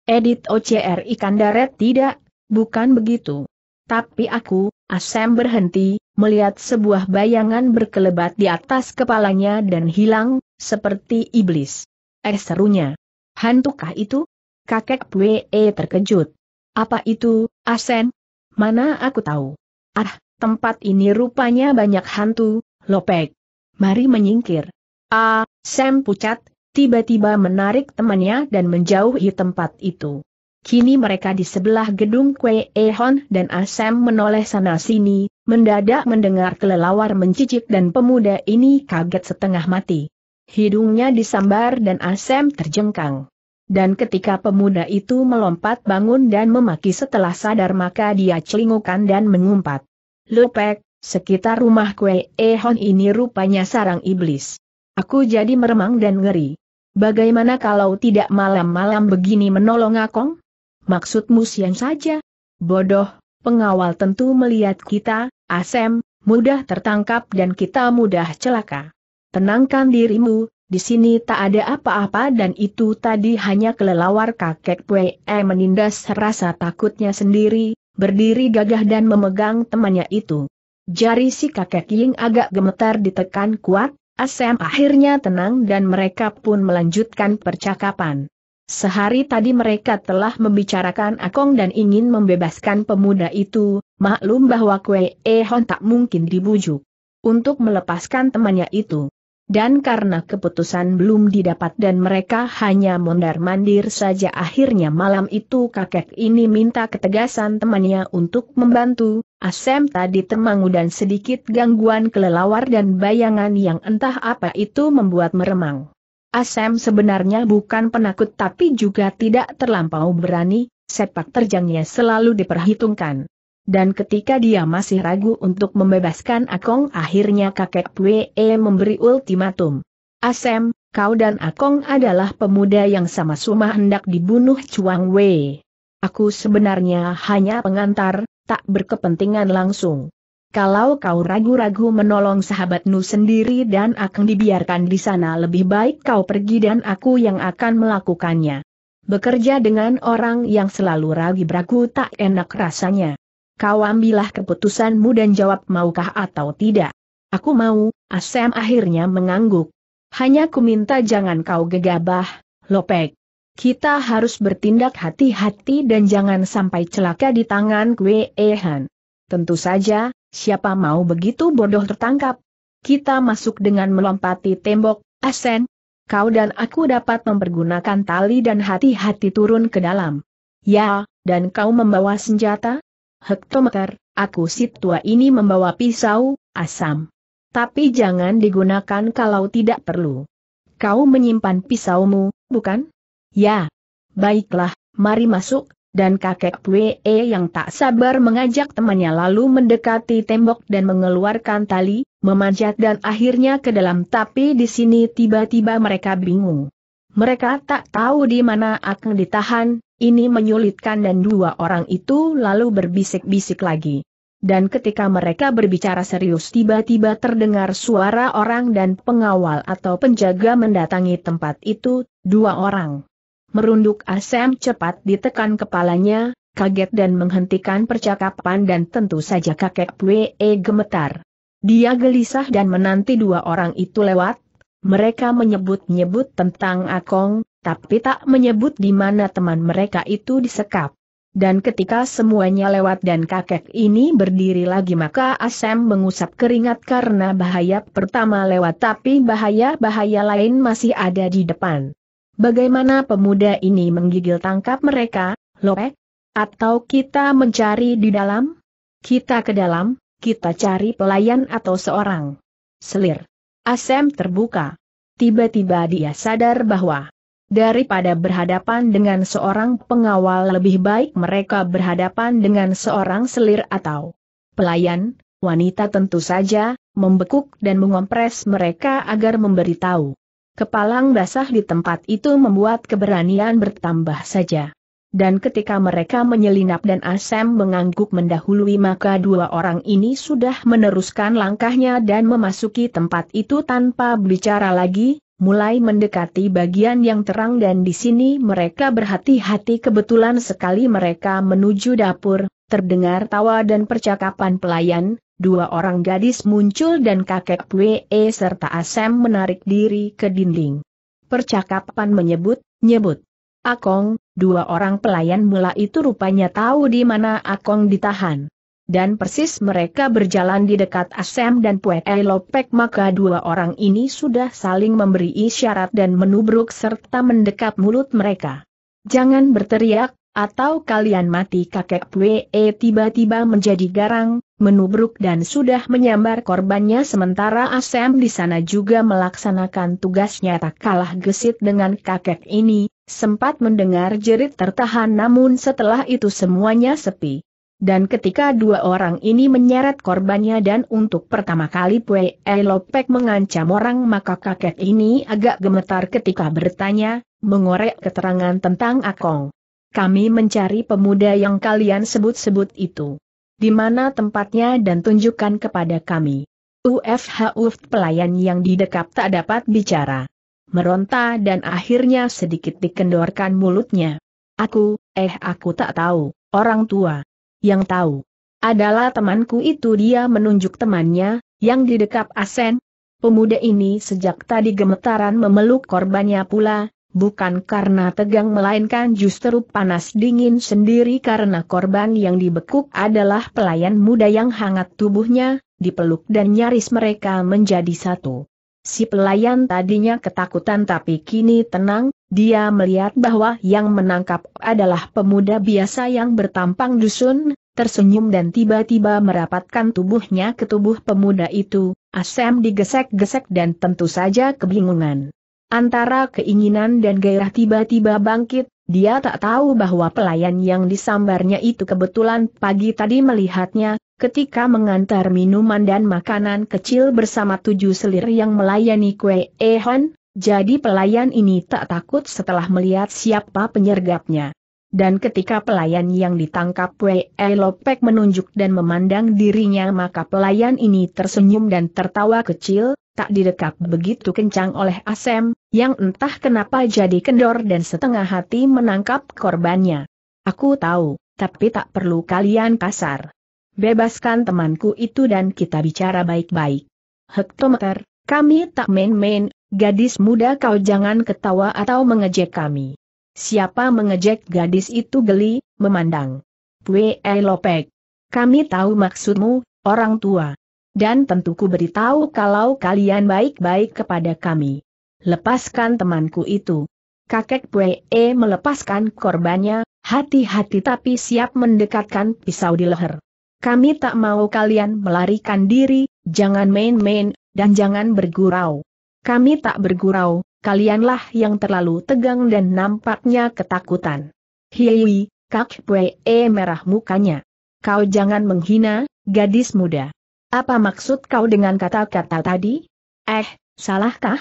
edit OCR ikan daret tidak, bukan begitu. Tapi aku, Asem berhenti, melihat sebuah bayangan berkelebat di atas kepalanya dan hilang, seperti iblis. Eh serunya. Hantukah itu? Kakek Pue terkejut. Apa itu, Asen? Mana aku tahu. Ah, tempat ini rupanya banyak hantu, Lopek. Mari menyingkir. Ah, Sam pucat, tiba-tiba menarik temannya dan menjauhi tempat itu. Kini mereka di sebelah gedung Kue Ehon dan Asem menoleh sana-sini, mendadak mendengar kelelawar mencicik dan pemuda ini kaget setengah mati. Hidungnya disambar dan Asem terjengkang. Dan ketika pemuda itu melompat bangun dan memaki setelah sadar maka dia celingukan dan mengumpat. Lupek, sekitar rumah kue Ehon ini rupanya sarang iblis. Aku jadi meremang dan ngeri. Bagaimana kalau tidak malam-malam begini menolong Akong? Maksudmu siang saja? Bodoh, pengawal tentu melihat kita, Asem, mudah tertangkap dan kita mudah celaka. Tenangkan dirimu, di sini tak ada apa-apa dan itu tadi hanya kelelawar kakek Pue menindas rasa takutnya sendiri, berdiri gagah dan memegang temannya itu. Jari si kakek Ying agak gemetar ditekan kuat, Asem akhirnya tenang dan mereka pun melanjutkan percakapan. Sehari tadi mereka telah membicarakan Akong dan ingin membebaskan pemuda itu, maklum bahwa Kue Ehon tak mungkin dibujuk untuk melepaskan temannya itu. Dan karena keputusan belum didapat dan mereka hanya mondar-mandir saja akhirnya malam itu kakek ini minta ketegasan temannya untuk membantu, Asem tadi termangu dan sedikit gangguan kelelawar dan bayangan yang entah apa itu membuat meremang. Asem sebenarnya bukan penakut tapi juga tidak terlampau berani, sepak terjangnya selalu diperhitungkan. Dan ketika dia masih ragu untuk membebaskan Akong akhirnya kakek Pue memberi ultimatum. Asem, kau dan Akong adalah pemuda yang sama suma hendak dibunuh Chuang Wei. Aku sebenarnya hanya pengantar, tak berkepentingan langsung. Kalau kau ragu-ragu menolong sahabatmu sendiri dan akan dibiarkan di sana lebih baik kau pergi dan aku yang akan melakukannya. Bekerja dengan orang yang selalu ragu-ragu tak enak rasanya. Kau ambillah keputusanmu dan jawab maukah atau tidak. Aku mau, Asem akhirnya mengangguk. Hanya ku minta jangan kau gegabah, Lopek. Kita harus bertindak hati-hati dan jangan sampai celaka di tangan Kwe Ehan. Tentu saja, siapa mau begitu bodoh tertangkap? Kita masuk dengan melompati tembok, Asen. Kau dan aku dapat mempergunakan tali dan hati-hati turun ke dalam. Ya, dan kau membawa senjata? Hektometer, aku si tua ini membawa pisau, asam. Tapi jangan digunakan kalau tidak perlu. Kau menyimpan pisaumu, bukan? Ya. Baiklah, mari masuk, dan kakek Pue yang tak sabar mengajak temannya lalu mendekati tembok dan mengeluarkan tali, memanjat dan akhirnya ke dalam tapi di sini tiba-tiba mereka bingung. Mereka tak tahu di mana akan ditahan, ini menyulitkan dan dua orang itu lalu berbisik-bisik lagi. Dan ketika mereka berbicara serius tiba-tiba terdengar suara orang dan pengawal atau penjaga mendatangi tempat itu, dua orang. Merunduk Asem cepat ditekan kepalanya, kaget dan menghentikan percakapan dan tentu saja kakek Pue gemetar. Dia gelisah dan menanti dua orang itu lewat, mereka menyebut-nyebut tentang Akong, tapi tak menyebut di mana teman mereka itu disekap. Dan ketika semuanya lewat dan kakek ini berdiri lagi maka Asem mengusap keringat karena bahaya pertama lewat tapi bahaya-bahaya lain masih ada di depan. Bagaimana pemuda ini menggigil tangkap mereka, Lopek? Atau kita mencari di dalam? Kita ke dalam, kita cari pelayan atau seorang. Selir. Asem terbuka. Tiba-tiba dia sadar bahwa daripada berhadapan dengan seorang pengawal lebih baik mereka berhadapan dengan seorang selir atau pelayan, wanita tentu saja, membekuk dan mengompres mereka agar memberitahu. Kepalang basah di tempat itu membuat keberanian bertambah saja. Dan ketika mereka menyelinap dan Asem mengangguk mendahului maka dua orang ini sudah meneruskan langkahnya dan memasuki tempat itu tanpa bicara lagi, mulai mendekati bagian yang terang dan di sini mereka berhati-hati kebetulan sekali mereka menuju dapur, terdengar tawa dan percakapan pelayan, dua orang gadis muncul dan kakek Pue serta Asem menarik diri ke dinding. Percakapan menyebut, nyebut. Akong, dua orang pelayan mula itu rupanya tahu di mana Akong ditahan. Dan persis mereka berjalan di dekat Asem dan Pue Lopek maka dua orang ini sudah saling memberi isyarat dan menubruk serta mendekat mulut mereka. Jangan berteriak, atau kalian mati kakek Pue tiba-tiba menjadi garang, menubruk dan sudah menyambar korbannya sementara Asem di sana juga melaksanakan tugasnya tak kalah gesit dengan kakek ini, sempat mendengar jerit tertahan namun setelah itu semuanya sepi. Dan ketika dua orang ini menyeret korbannya dan untuk pertama kali Pue Lopek mengancam orang maka kakek ini agak gemetar ketika bertanya, mengorek keterangan tentang Akong. Kami mencari pemuda yang kalian sebut-sebut itu. Di mana tempatnya dan tunjukkan kepada kami. UFH UF pelayan yang di dekat tak dapat bicara. Meronta dan akhirnya sedikit dikendorkan mulutnya. Aku, eh aku tak tahu, orang tua. Yang tahu. Adalah temanku itu dia menunjuk temannya, yang di dekat Asen. Pemuda ini sejak tadi gemetaran memeluk korbannya pula, bukan karena tegang melainkan justru panas dingin sendiri karena korban yang dibekuk adalah pelayan muda yang hangat tubuhnya, dipeluk dan nyaris mereka menjadi satu. Si pelayan tadinya ketakutan tapi kini tenang, dia melihat bahwa yang menangkap adalah pemuda biasa yang bertampang dusun, tersenyum dan tiba-tiba merapatkan tubuhnya ke tubuh pemuda itu, Asem digesek-gesek dan tentu saja kebingungan. Antara keinginan dan gairah tiba-tiba bangkit, dia tak tahu bahwa pelayan yang disambarnya itu kebetulan pagi tadi melihatnya, ketika mengantar minuman dan makanan kecil bersama tujuh selir yang melayani kue ehon, jadi pelayan ini tak takut setelah melihat siapa penyergapnya. Dan ketika pelayan yang ditangkap Wei Lopek menunjuk dan memandang dirinya maka pelayan ini tersenyum dan tertawa kecil, tak didekat begitu kencang oleh Asem, yang entah kenapa jadi kendor dan setengah hati menangkap korbannya. Aku tahu, tapi tak perlu kalian kasar. Bebaskan temanku itu dan kita bicara baik-baik. Hektometer, kami tak main-main, gadis muda kau jangan ketawa atau mengejek kami. Siapa mengejek gadis itu geli, memandang. Pue Lopek. Kami tahu maksudmu, orang tua. Dan tentuku beritahu kalau kalian baik-baik kepada kami. Lepaskan temanku itu. Kakek Pue melepaskan korbannya, hati-hati tapi siap mendekatkan pisau di leher. Kami tak mau kalian melarikan diri, jangan main-main, dan jangan bergurau. Kami tak bergurau, kalianlah yang terlalu tegang dan nampaknya ketakutan. Hiwi, Kak Pue merah mukanya. Kau jangan menghina, gadis muda. Apa maksud kau dengan kata-kata tadi? Eh, salahkah?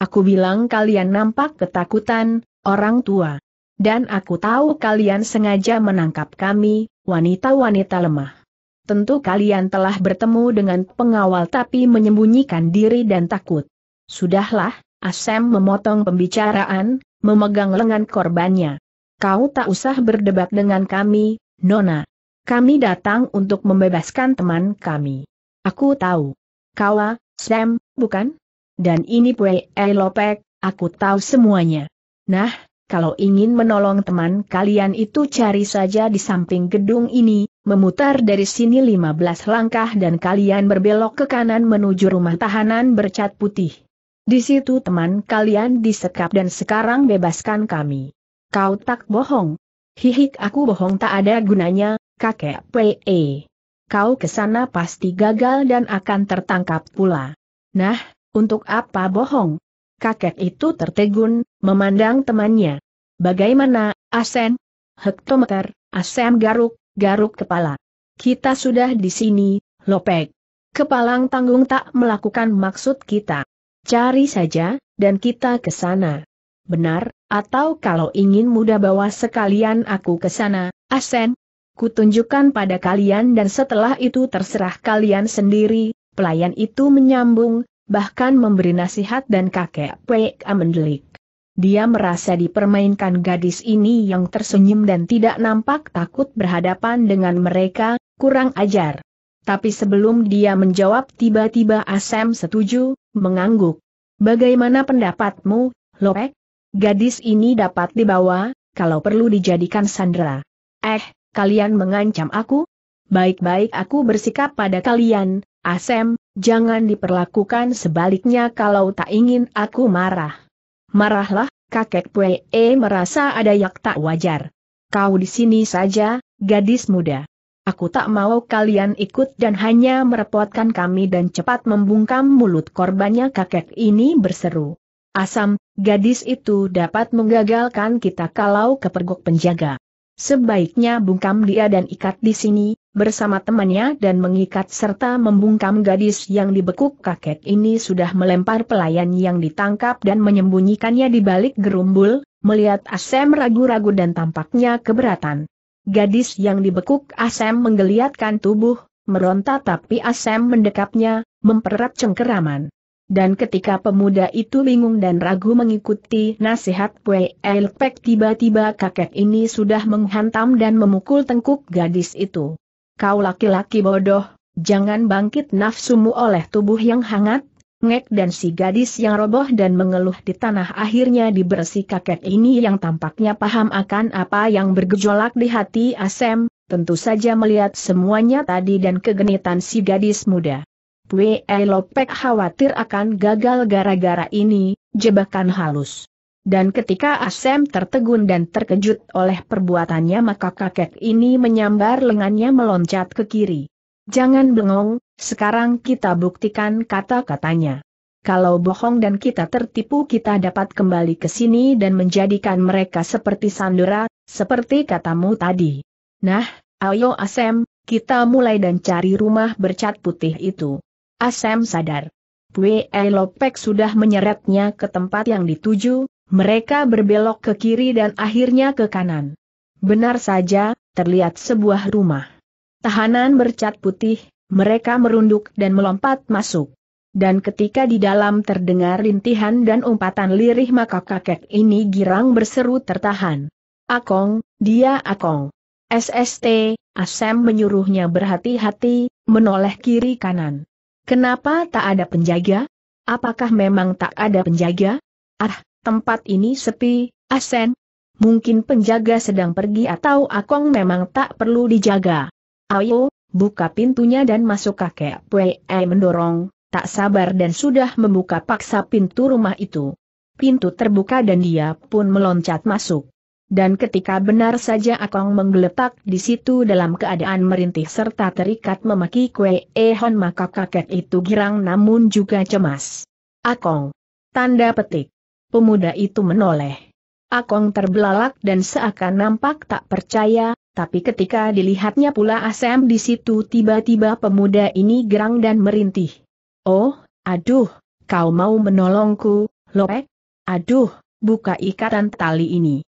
Aku bilang kalian nampak ketakutan, orang tua. Dan aku tahu kalian sengaja menangkap kami, wanita-wanita lemah. Tentu kalian telah bertemu dengan pengawal tapi menyembunyikan diri dan takut. Sudahlah, Asem memotong pembicaraan, memegang lengan korbannya. Kau tak usah berdebat dengan kami, Nona. Kami datang untuk membebaskan teman kami. Aku tahu. Kawa, Sam, bukan? Dan ini Pue Lopek, aku tahu semuanya. Nah, kalau ingin menolong teman kalian itu cari saja di samping gedung ini, memutar dari sini 15 langkah dan kalian berbelok ke kanan menuju rumah tahanan bercat putih. Di situ teman kalian disekap dan sekarang bebaskan kami. Kau tak bohong. Hihik aku bohong tak ada gunanya, kakek P.E kau ke sana pasti gagal dan akan tertangkap pula. Nah, untuk apa bohong? Kakek itu tertegun, memandang temannya. Bagaimana, Asen? Hektometer, Asem garuk, garuk kepala. Kita sudah di sini, Lopek. Kepalang tanggung tak melakukan maksud kita. Cari saja, dan kita ke sana. Benar, atau kalau ingin mudah bawa sekalian aku ke sana, Asen, Kutunjukkan pada kalian dan setelah itu terserah kalian sendiri, pelayan itu menyambung, bahkan memberi nasihat dan kakek Pek mendelik. Dia merasa dipermainkan gadis ini yang tersenyum dan tidak nampak takut berhadapan dengan mereka, kurang ajar. Tapi sebelum dia menjawab tiba-tiba Asem setuju, mengangguk. Bagaimana pendapatmu, Lopek? Gadis ini dapat dibawa, kalau perlu dijadikan sandera. Eh, kalian mengancam aku? Baik-baik aku bersikap pada kalian, Asem, jangan diperlakukan sebaliknya kalau tak ingin aku marah. Marahlah, kakek Pue merasa ada yang tak wajar. Kau di sini saja, gadis muda. Aku tak mau kalian ikut dan hanya merepotkan kami dan cepat membungkam mulut korbannya kakek ini berseru. Asam, gadis itu dapat menggagalkan kita kalau kepergok penjaga. Sebaiknya bungkam dia dan ikat di sini, bersama temannya dan mengikat serta membungkam gadis yang dibekuk kakek ini sudah melempar pelayan yang ditangkap dan menyembunyikannya di balik gerumbul, melihat Asem ragu-ragu dan tampaknya keberatan. Gadis yang dibekuk Asem menggeliatkan tubuh, meronta tapi Asem mendekapnya, memperat cengkeraman. Dan ketika pemuda itu bingung dan ragu mengikuti nasihat Pue Elpek tiba-tiba kakek ini sudah menghantam dan memukul tengkuk gadis itu. Kau laki-laki bodoh, jangan bangkit nafsumu oleh tubuh yang hangat, ngek dan si gadis yang roboh dan mengeluh di tanah akhirnya dibersih kakek ini yang tampaknya paham akan apa yang bergejolak di hati Asem, tentu saja melihat semuanya tadi dan kegenitan si gadis muda. Pue Lopek khawatir akan gagal gara-gara ini, jebakan halus. Dan ketika Asem tertegun dan terkejut oleh perbuatannya maka kakek ini menyambar lengannya meloncat ke kiri. Jangan bengong, sekarang kita buktikan kata-katanya. Kalau bohong dan kita tertipu kita dapat kembali ke sini dan menjadikan mereka seperti Sandura, seperti katamu tadi. Nah, ayo Asem, kita mulai dan cari rumah bercat putih itu. Asem sadar. Pue Lopek sudah menyeretnya ke tempat yang dituju, mereka berbelok ke kiri dan akhirnya ke kanan. Benar saja, terlihat sebuah rumah. Tahanan bercat putih, mereka merunduk dan melompat masuk. Dan ketika di dalam terdengar rintihan dan umpatan lirih maka kakek ini girang berseru tertahan. Akong, dia Akong. SST, Asem menyuruhnya berhati-hati, menoleh kiri kanan. Kenapa tak ada penjaga? Apakah memang tak ada penjaga? Ah, tempat ini sepi, Asen. Mungkin penjaga sedang pergi atau Akong memang tak perlu dijaga. Ayo, buka pintunya dan masuk kakek Pue mendorong, tak sabar dan sudah membuka paksa pintu rumah itu. Pintu terbuka dan dia pun meloncat masuk. Dan ketika benar saja Akong menggeletak di situ dalam keadaan merintih serta terikat memaki kue ehon maka kakek itu girang namun juga cemas. Akong. Tanda petik. Pemuda itu menoleh. Akong terbelalak dan seakan nampak tak percaya, tapi ketika dilihatnya pula Asem di situ tiba-tiba pemuda ini gerang dan merintih. Oh, aduh, kau mau menolongku, Lopek? Aduh, buka ikatan tali ini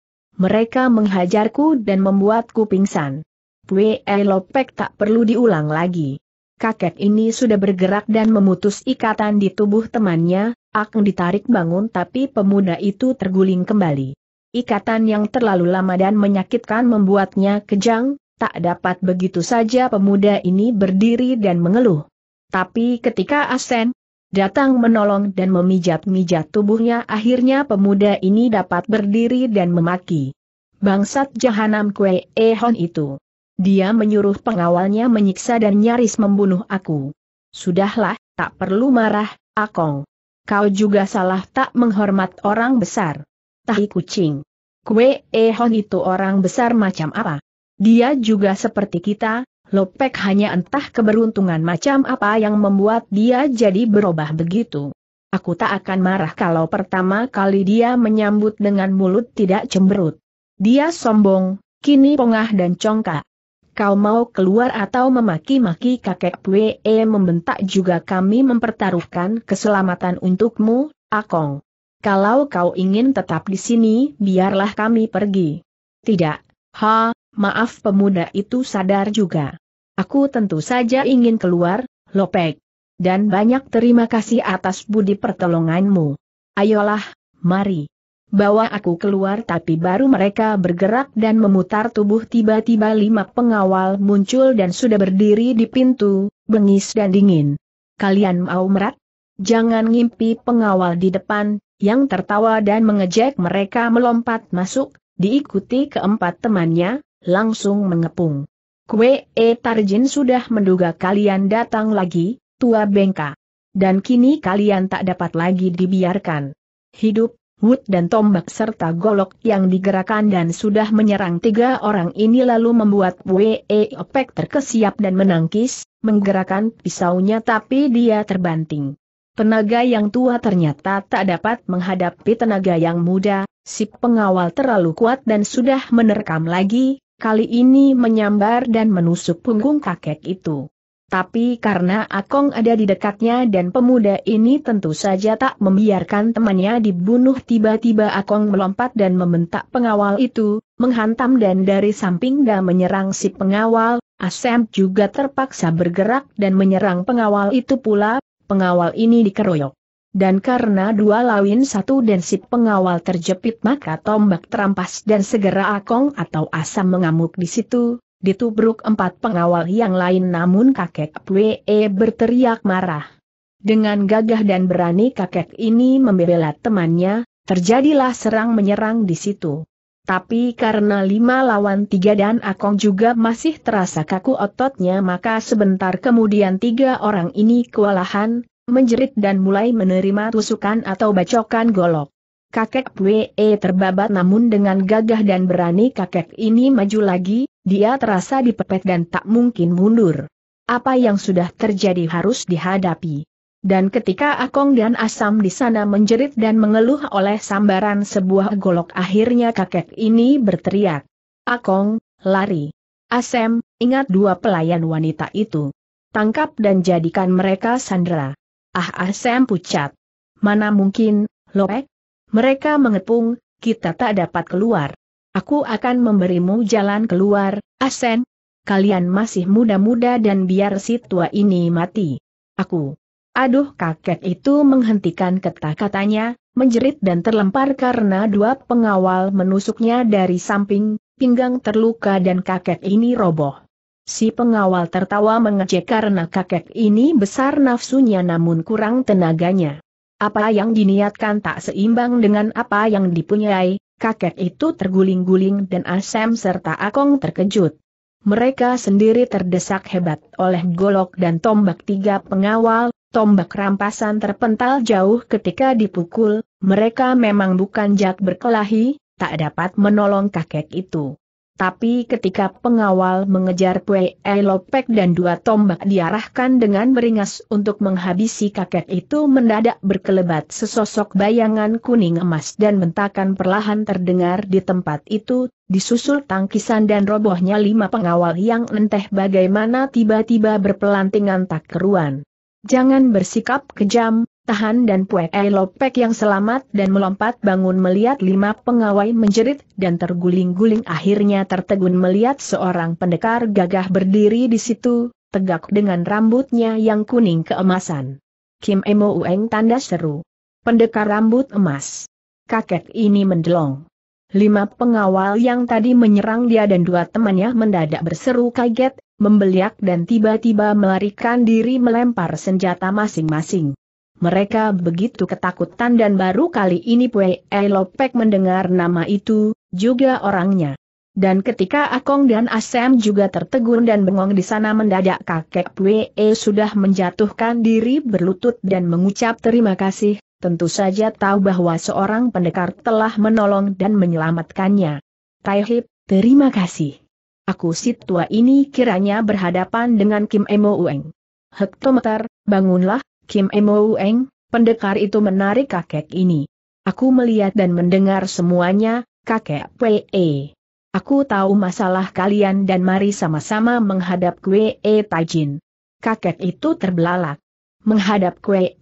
mereka menghajarku dan membuatku pingsan. Pue Lopek tak perlu diulang lagi. Kakek ini sudah bergerak dan memutus ikatan di tubuh temannya, Akng ditarik bangun tapi pemuda itu terguling kembali. Ikatan yang terlalu lama dan menyakitkan membuatnya kejang, tak dapat begitu saja pemuda ini berdiri dan mengeluh. Tapi ketika Asen, datang menolong dan memijat-mijat tubuhnya akhirnya pemuda ini dapat berdiri dan memaki. Bangsat jahanam kue ehon itu. Dia menyuruh pengawalnya menyiksa dan nyaris membunuh aku. Sudahlah, tak perlu marah, Akong. Kau juga salah tak menghormat orang besar. Tahi kucing. Kue ehon itu orang besar macam apa? Dia juga seperti kita, Lopek hanya entah keberuntungan macam apa yang membuat dia jadi berubah begitu. Aku tak akan marah kalau pertama kali dia menyambut dengan mulut tidak cemberut. Dia sombong, kini pongah dan congkak. Kau mau keluar atau memaki-maki kakek Pue membentak juga kami mempertaruhkan keselamatan untukmu, Akong. Kalau kau ingin tetap di sini, biarlah kami pergi. Tidak, ha, maaf pemuda itu sadar juga. Aku tentu saja ingin keluar, Lopek. Dan banyak terima kasih atas budi pertolonganmu. Ayolah, mari. Bawa aku keluar tapi baru mereka bergerak dan memutar tubuh tiba-tiba lima pengawal muncul dan sudah berdiri di pintu, bengis dan dingin. Kalian mau merat? Jangan ngimpi pengawal di depan, yang tertawa dan mengejek mereka melompat masuk, diikuti keempat temannya, langsung mengepung. Kue E Tarjin sudah menduga kalian datang lagi, tua bengka. Dan kini kalian tak dapat lagi dibiarkan. Hidup, Wood dan tombak serta golok yang digerakkan dan sudah menyerang tiga orang ini lalu membuat Wee Opek terkesiap dan menangkis, menggerakkan pisaunya tapi dia terbanting. Tenaga yang tua ternyata tak dapat menghadapi tenaga yang muda, si pengawal terlalu kuat dan sudah menerkam lagi, kali ini menyambar dan menusuk punggung kakek itu. Tapi karena Akong ada di dekatnya dan pemuda ini tentu saja tak membiarkan temannya dibunuh tiba-tiba Akong melompat dan membentak pengawal itu, menghantam dan dari samping dan menyerang si pengawal, Asem juga terpaksa bergerak dan menyerang pengawal itu pula, pengawal ini dikeroyok. Dan karena dua lawin satu dan si pengawal terjepit maka tombak terampas dan segera Akong atau Asam mengamuk di situ, ditubruk empat pengawal yang lain namun kakek Pwe berteriak marah. Dengan gagah dan berani kakek ini membela temannya, terjadilah serang menyerang di situ. Tapi karena lima lawan tiga dan Akong juga masih terasa kaku ototnya maka sebentar kemudian tiga orang ini kewalahan, menjerit dan mulai menerima tusukan atau bacokan golok. Kakek Pwe terbabat namun dengan gagah dan berani kakek ini maju lagi, dia terasa dipepet dan tak mungkin mundur. Apa yang sudah terjadi harus dihadapi. Dan ketika Akong dan Asam di sana menjerit dan mengeluh oleh sambaran sebuah golok akhirnya kakek ini berteriak. Akong, lari. Asem, ingat dua pelayan wanita itu. Tangkap dan jadikan mereka sandera. Ah Asem pucat. Mana mungkin, Lopek? Mereka mengepung, kita tak dapat keluar. Aku akan memberimu jalan keluar, Asen. Kalian masih muda-muda dan biar si tua ini mati. Aku. Aduh kakek itu menghentikan kata-katanya, menjerit dan terlempar karena dua pengawal menusuknya dari samping, pinggang terluka dan kakek ini roboh. Si pengawal tertawa mengejek karena kakek ini besar nafsunya namun kurang tenaganya. Apa yang diniatkan tak seimbang dengan apa yang dipunyai, kakek itu terguling-guling dan Asem serta Akong terkejut. Mereka sendiri terdesak hebat oleh golok dan tombak tiga pengawal, tombak rampasan terpental jauh ketika dipukul, mereka memang bukan jak berkelahi, tak dapat menolong kakek itu. Tapi ketika pengawal mengejar Pue Lopek dan dua tombak diarahkan dengan beringas untuk menghabisi kakek itu mendadak berkelebat sesosok bayangan kuning emas dan bentakan perlahan terdengar di tempat itu, disusul tangkisan dan robohnya lima pengawal yang enteh bagaimana tiba-tiba berpelantingan tak keruan. Jangan bersikap kejam, tahan dan Pue Lopek yang selamat dan melompat bangun melihat lima pengawai menjerit dan terguling-guling akhirnya tertegun melihat seorang pendekar gagah berdiri di situ, tegak dengan rambutnya yang kuning keemasan. Kim Emo Ueng tanda seru. Pendekar rambut emas. Kakek ini mendelong. Lima pengawal yang tadi menyerang dia dan dua temannya mendadak berseru kaget, membeliak dan tiba-tiba melarikan diri melempar senjata masing-masing. Mereka begitu ketakutan dan baru kali ini Pue Lopek mendengar nama itu, juga orangnya. Dan ketika Akong dan Asem juga tertegun dan bengong di sana mendadak kakek Pue sudah menjatuhkan diri berlutut dan mengucap terima kasih, tentu saja tahu bahwa seorang pendekar telah menolong dan menyelamatkannya. Taihip, terima kasih. Aku si tua ini kiranya berhadapan dengan Kim Emo Ueng. Hektometer, bangunlah, Kim Emo Eng, pendekar itu menarik kakek ini. Aku melihat dan mendengar semuanya, kakek Pwe. Aku tahu masalah kalian dan mari sama-sama menghadap Kwe Taijin. Kakek itu terbelalak. Menghadap Kwe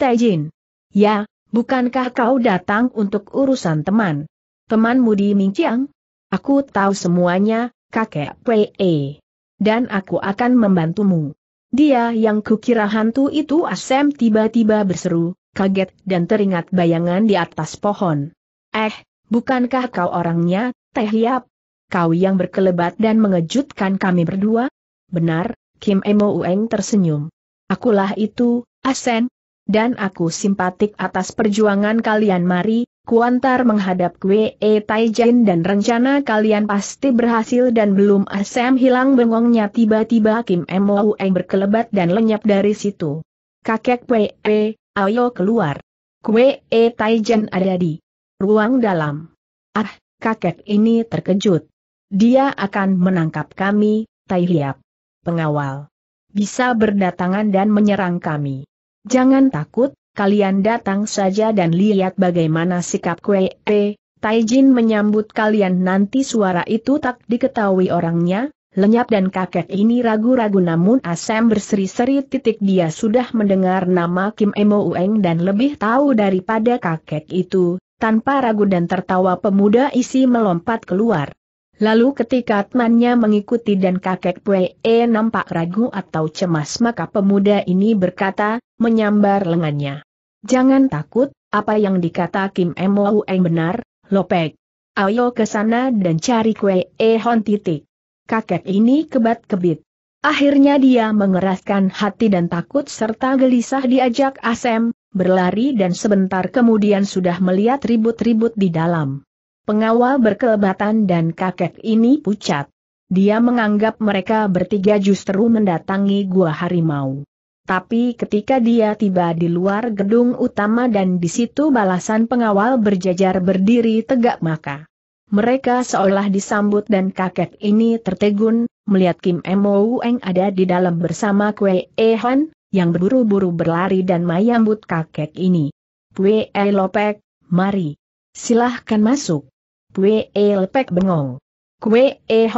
Taijin. Ya, bukankah kau datang untuk urusan teman? Temanmu di Mingqiang? Aku tahu semuanya, kakek Pwe. Dan aku akan membantumu. Dia yang kukira hantu itu Asem tiba-tiba berseru, kaget dan teringat bayangan di atas pohon. Eh, bukankah kau orangnya, Teh Hiap? Kau yang berkelebat dan mengejutkan kami berdua? Benar, Kim Emo Ueng tersenyum. Akulah itu, Asen. Dan aku simpatik atas perjuangan kalian mari, Kuantar menghadap Kwe E Taijen dan rencana kalian pasti berhasil dan belum Asem hilang bengongnya tiba-tiba Kim Mo Eng berkelebat dan lenyap dari situ. Kakek Kwe E, ayo keluar. Kwe E Taijen ada di ruang dalam. Ah, kakek ini terkejut. Dia akan menangkap kami, Tai Hiap. Pengawal. Bisa berdatangan dan menyerang kami. Jangan takut, kalian datang saja dan lihat bagaimana sikap Kue E, Taijin menyambut kalian nanti suara itu tak diketahui orangnya, lenyap dan kakek ini ragu-ragu namun Asem berseri-seri titik dia sudah mendengar nama Kim Emo Ueng dan lebih tahu daripada kakek itu, tanpa ragu dan tertawa pemuda isi melompat keluar. Lalu ketika temannya mengikuti dan kakek Pue E nampak ragu atau cemas maka pemuda ini berkata, menyambar lengannya. Jangan takut, apa yang dikata Kim Mo Eng benar, Lopek. Ayo ke sana dan cari Kue E Hon titik. Kakek ini kebat-kebit. Akhirnya dia mengeraskan hati dan takut serta gelisah diajak Asem, berlari dan sebentar kemudian sudah melihat ribut-ribut di dalam. Pengawal berkelebatan dan kakek ini pucat. Dia menganggap mereka bertiga justru mendatangi gua harimau. Tapi ketika dia tiba di luar gedung utama dan di situ balasan pengawal berjajar berdiri tegak maka. Mereka seolah disambut dan kakek ini tertegun, melihat Kim Mo Eng ada di dalam bersama Kwe E Han, yang berburu-buru berlari dan mayambut kakek ini. Kwe E Lopek, mari. Silahkan masuk. Kue E lepek bengong. Kue E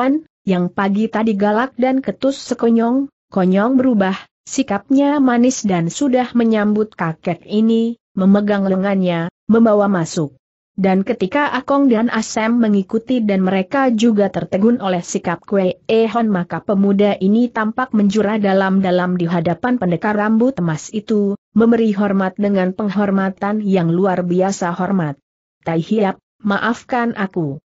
yang pagi tadi galak dan ketus sekonyong, konyong berubah, sikapnya manis dan sudah menyambut kakek ini, memegang lengannya, membawa masuk. Dan ketika Akong dan Asem mengikuti dan mereka juga tertegun oleh sikap Kue E Hon maka pemuda ini tampak menjurah dalam-dalam di hadapan pendekar rambut emas itu, memberi hormat dengan penghormatan yang luar biasa hormat. Tai Hiap, maafkan aku.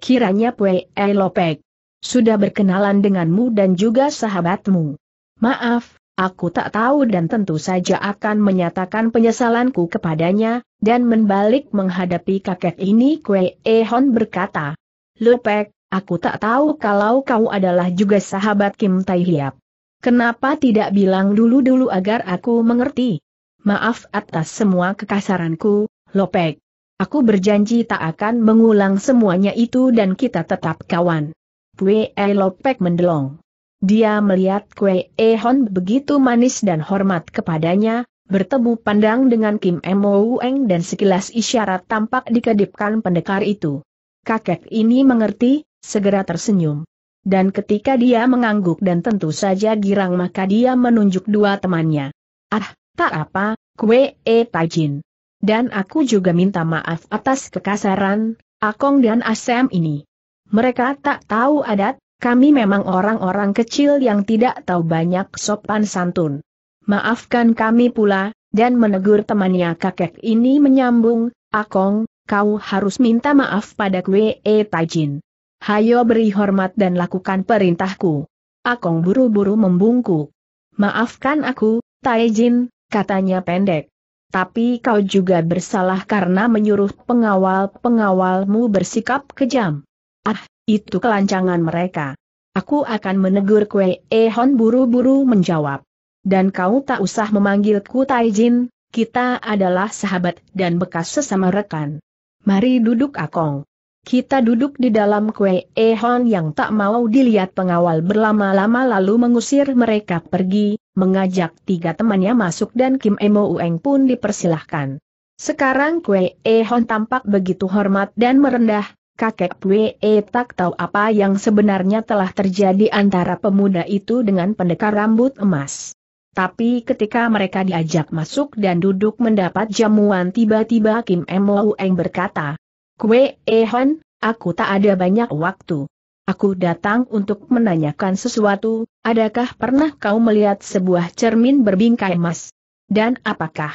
Kiranya Pue Lopek sudah berkenalan denganmu dan juga sahabatmu. Maaf, aku tak tahu dan tentu saja akan menyatakan penyesalanku kepadanya, dan membalik menghadapi kakek ini Kue Ehon berkata. Lopek, aku tak tahu kalau kau adalah juga sahabat Kim Tai Hiap. Kenapa tidak bilang dulu-dulu agar aku mengerti? Maaf atas semua kekasaranku, Lopek. Aku berjanji tak akan mengulang semuanya itu dan kita tetap kawan. Pue E Lopek mendelong. Dia melihat Kue E Hon begitu manis dan hormat kepadanya, bertemu pandang dengan Kim Mo Eng dan sekilas isyarat tampak dikedipkan pendekar itu. Kakek ini mengerti, segera tersenyum. Dan ketika dia mengangguk dan tentu saja girang maka dia menunjuk dua temannya. Ah, tak apa, kue e tajin. Dan aku juga minta maaf atas kekasaran, Akong dan Asem ini. Mereka tak tahu adat, kami memang orang-orang kecil yang tidak tahu banyak sopan santun. Maafkan kami pula, dan menegur temannya kakek ini menyambung, Akong, kau harus minta maaf pada Kwe E Taijin. Hayo beri hormat dan lakukan perintahku. Akong buru-buru membungkuk. Maafkan aku, Taijin, katanya pendek. Tapi kau juga bersalah karena menyuruh pengawal-pengawalmu bersikap kejam. Ah, itu kelancangan mereka. Aku akan menegur Kwe E Hon buru-buru menjawab. Dan kau tak usah memanggilku Taijin, kita adalah sahabat dan bekas sesama rekan. Mari duduk Akong. Kita duduk di dalam kue ehon yang tak mau dilihat pengawal berlama-lama lalu mengusir mereka pergi, mengajak tiga temannya masuk dan Kim Emo Ueng pun dipersilahkan. Sekarang kue ehon tampak begitu hormat dan merendah, kakek Pue E tak tahu apa yang sebenarnya telah terjadi antara pemuda itu dengan pendekar rambut emas. Tapi ketika mereka diajak masuk dan duduk mendapat jamuan tiba-tiba Kim Em Eng berkata, Kue Ehon, aku tak ada banyak waktu. Aku datang untuk menanyakan sesuatu, adakah pernah kau melihat sebuah cermin berbingkai emas? Dan apakah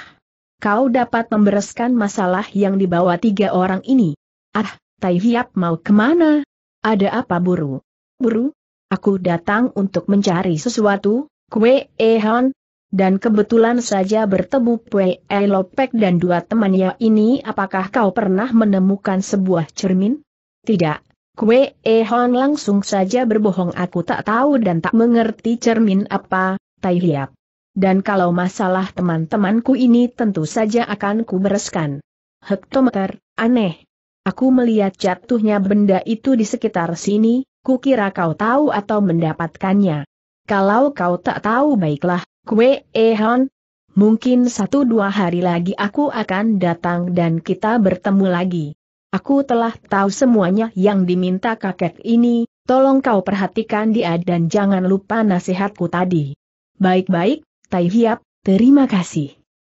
kau dapat membereskan masalah yang dibawa tiga orang ini? Ah, Tai Hiap mau ke mana? Ada apa buru? Buru? Aku datang untuk mencari sesuatu, Kue Ehon, dan kebetulan saja bertemu Pue Elopek dan dua temannya ini apakah kau pernah menemukan sebuah cermin? Tidak. Kue Ehon langsung saja berbohong aku tak tahu dan tak mengerti cermin apa, Tai Hiap. Dan kalau masalah teman-temanku ini tentu saja akan kubereskan. Hektometer, aneh. Aku melihat jatuhnya benda itu di sekitar sini, kukira kau tahu atau mendapatkannya. Kalau kau tak tahu baiklah, Kue Ehon, mungkin satu dua hari lagi aku akan datang dan kita bertemu lagi. Aku telah tahu semuanya yang diminta kakek ini, tolong kau perhatikan dia dan jangan lupa nasihatku tadi. Baik-baik, Tai Hiap, terima kasih.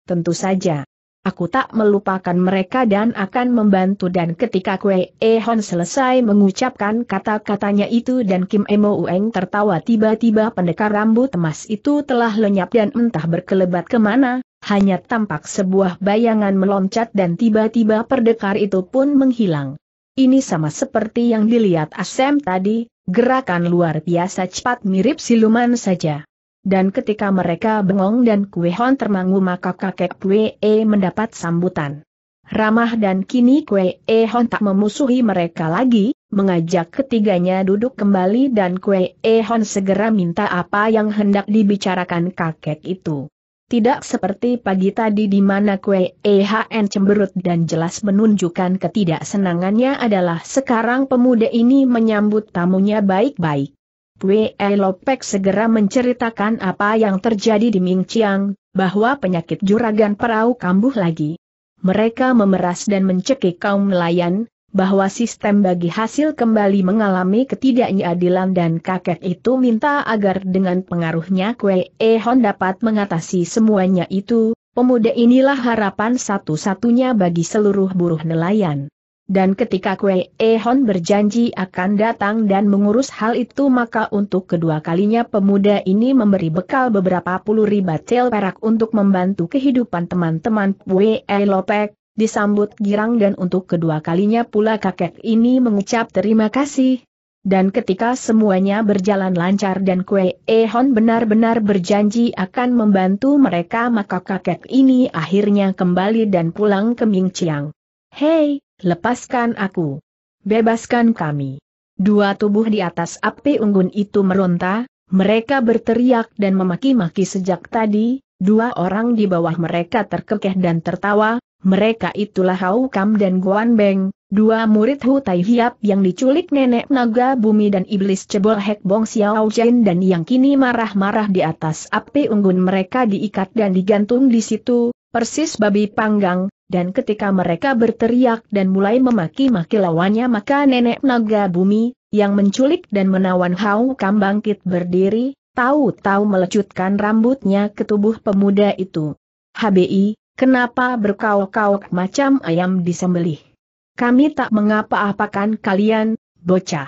Tentu saja aku tak melupakan mereka dan akan membantu dan ketika Kue Ehon selesai mengucapkan kata-katanya itu dan Kim Emo Ueng tertawa tiba-tiba pendekar rambut emas itu telah lenyap dan entah berkelebat ke mana, hanya tampak sebuah bayangan meloncat dan tiba-tiba pendekar itu pun menghilang. Ini sama seperti yang dilihat Asem tadi, gerakan luar biasa cepat mirip siluman saja dan ketika mereka bengong dan Kue Hon termangu maka kakek Kue E mendapat sambutan. Ramah dan kini Kue E Hon tak memusuhi mereka lagi, mengajak ketiganya duduk kembali dan Kue E Hon segera minta apa yang hendak dibicarakan kakek itu. Tidak seperti pagi tadi di mana Kue EHN cemberut dan jelas menunjukkan ketidaksenangannya adalah sekarang pemuda ini menyambut tamunya baik-baik. Pue Lopek segera menceritakan apa yang terjadi di Mingchiang, bahwa penyakit juragan perahu kambuh lagi. Mereka memeras dan mencekik kaum nelayan, bahwa sistem bagi hasil kembali mengalami ketidakadilan dan kakek itu minta agar dengan pengaruhnya Kue Ehon dapat mengatasi semuanya itu, pemuda inilah harapan satu-satunya bagi seluruh buruh nelayan. Dan ketika Kue Ehon berjanji akan datang dan mengurus hal itu maka untuk kedua kalinya pemuda ini memberi bekal beberapa puluh ribat tel perak untuk membantu kehidupan teman-teman Kue Elopek, disambut girang dan untuk kedua kalinya pula kakek ini mengucap terima kasih. Dan ketika semuanya berjalan lancar dan Kue Ehon benar-benar berjanji akan membantu mereka maka kakek ini akhirnya kembali dan pulang ke Mingchiang. Hei, lepaskan aku. Bebaskan kami. Dua tubuh di atas api unggun itu meronta, mereka berteriak dan memaki-maki sejak tadi, dua orang di bawah mereka terkekeh dan tertawa, mereka itulah Hau Kam dan Guan Beng, dua murid Hu Tai Hiap yang diculik nenek naga bumi dan iblis cebol Hek Bong Xiao Jen dan yang kini marah-marah di atas api unggun mereka diikat dan digantung di situ, persis babi panggang, dan ketika mereka berteriak dan mulai memaki-maki lawannya maka nenek naga bumi, yang menculik dan menawan Hau Kam bangkit berdiri, tahu-tahu melecutkan rambutnya ke tubuh pemuda itu. HBI, kenapa berkauk-kauk macam ayam disembelih? Kami tak mengapa-apakan kalian, bocah.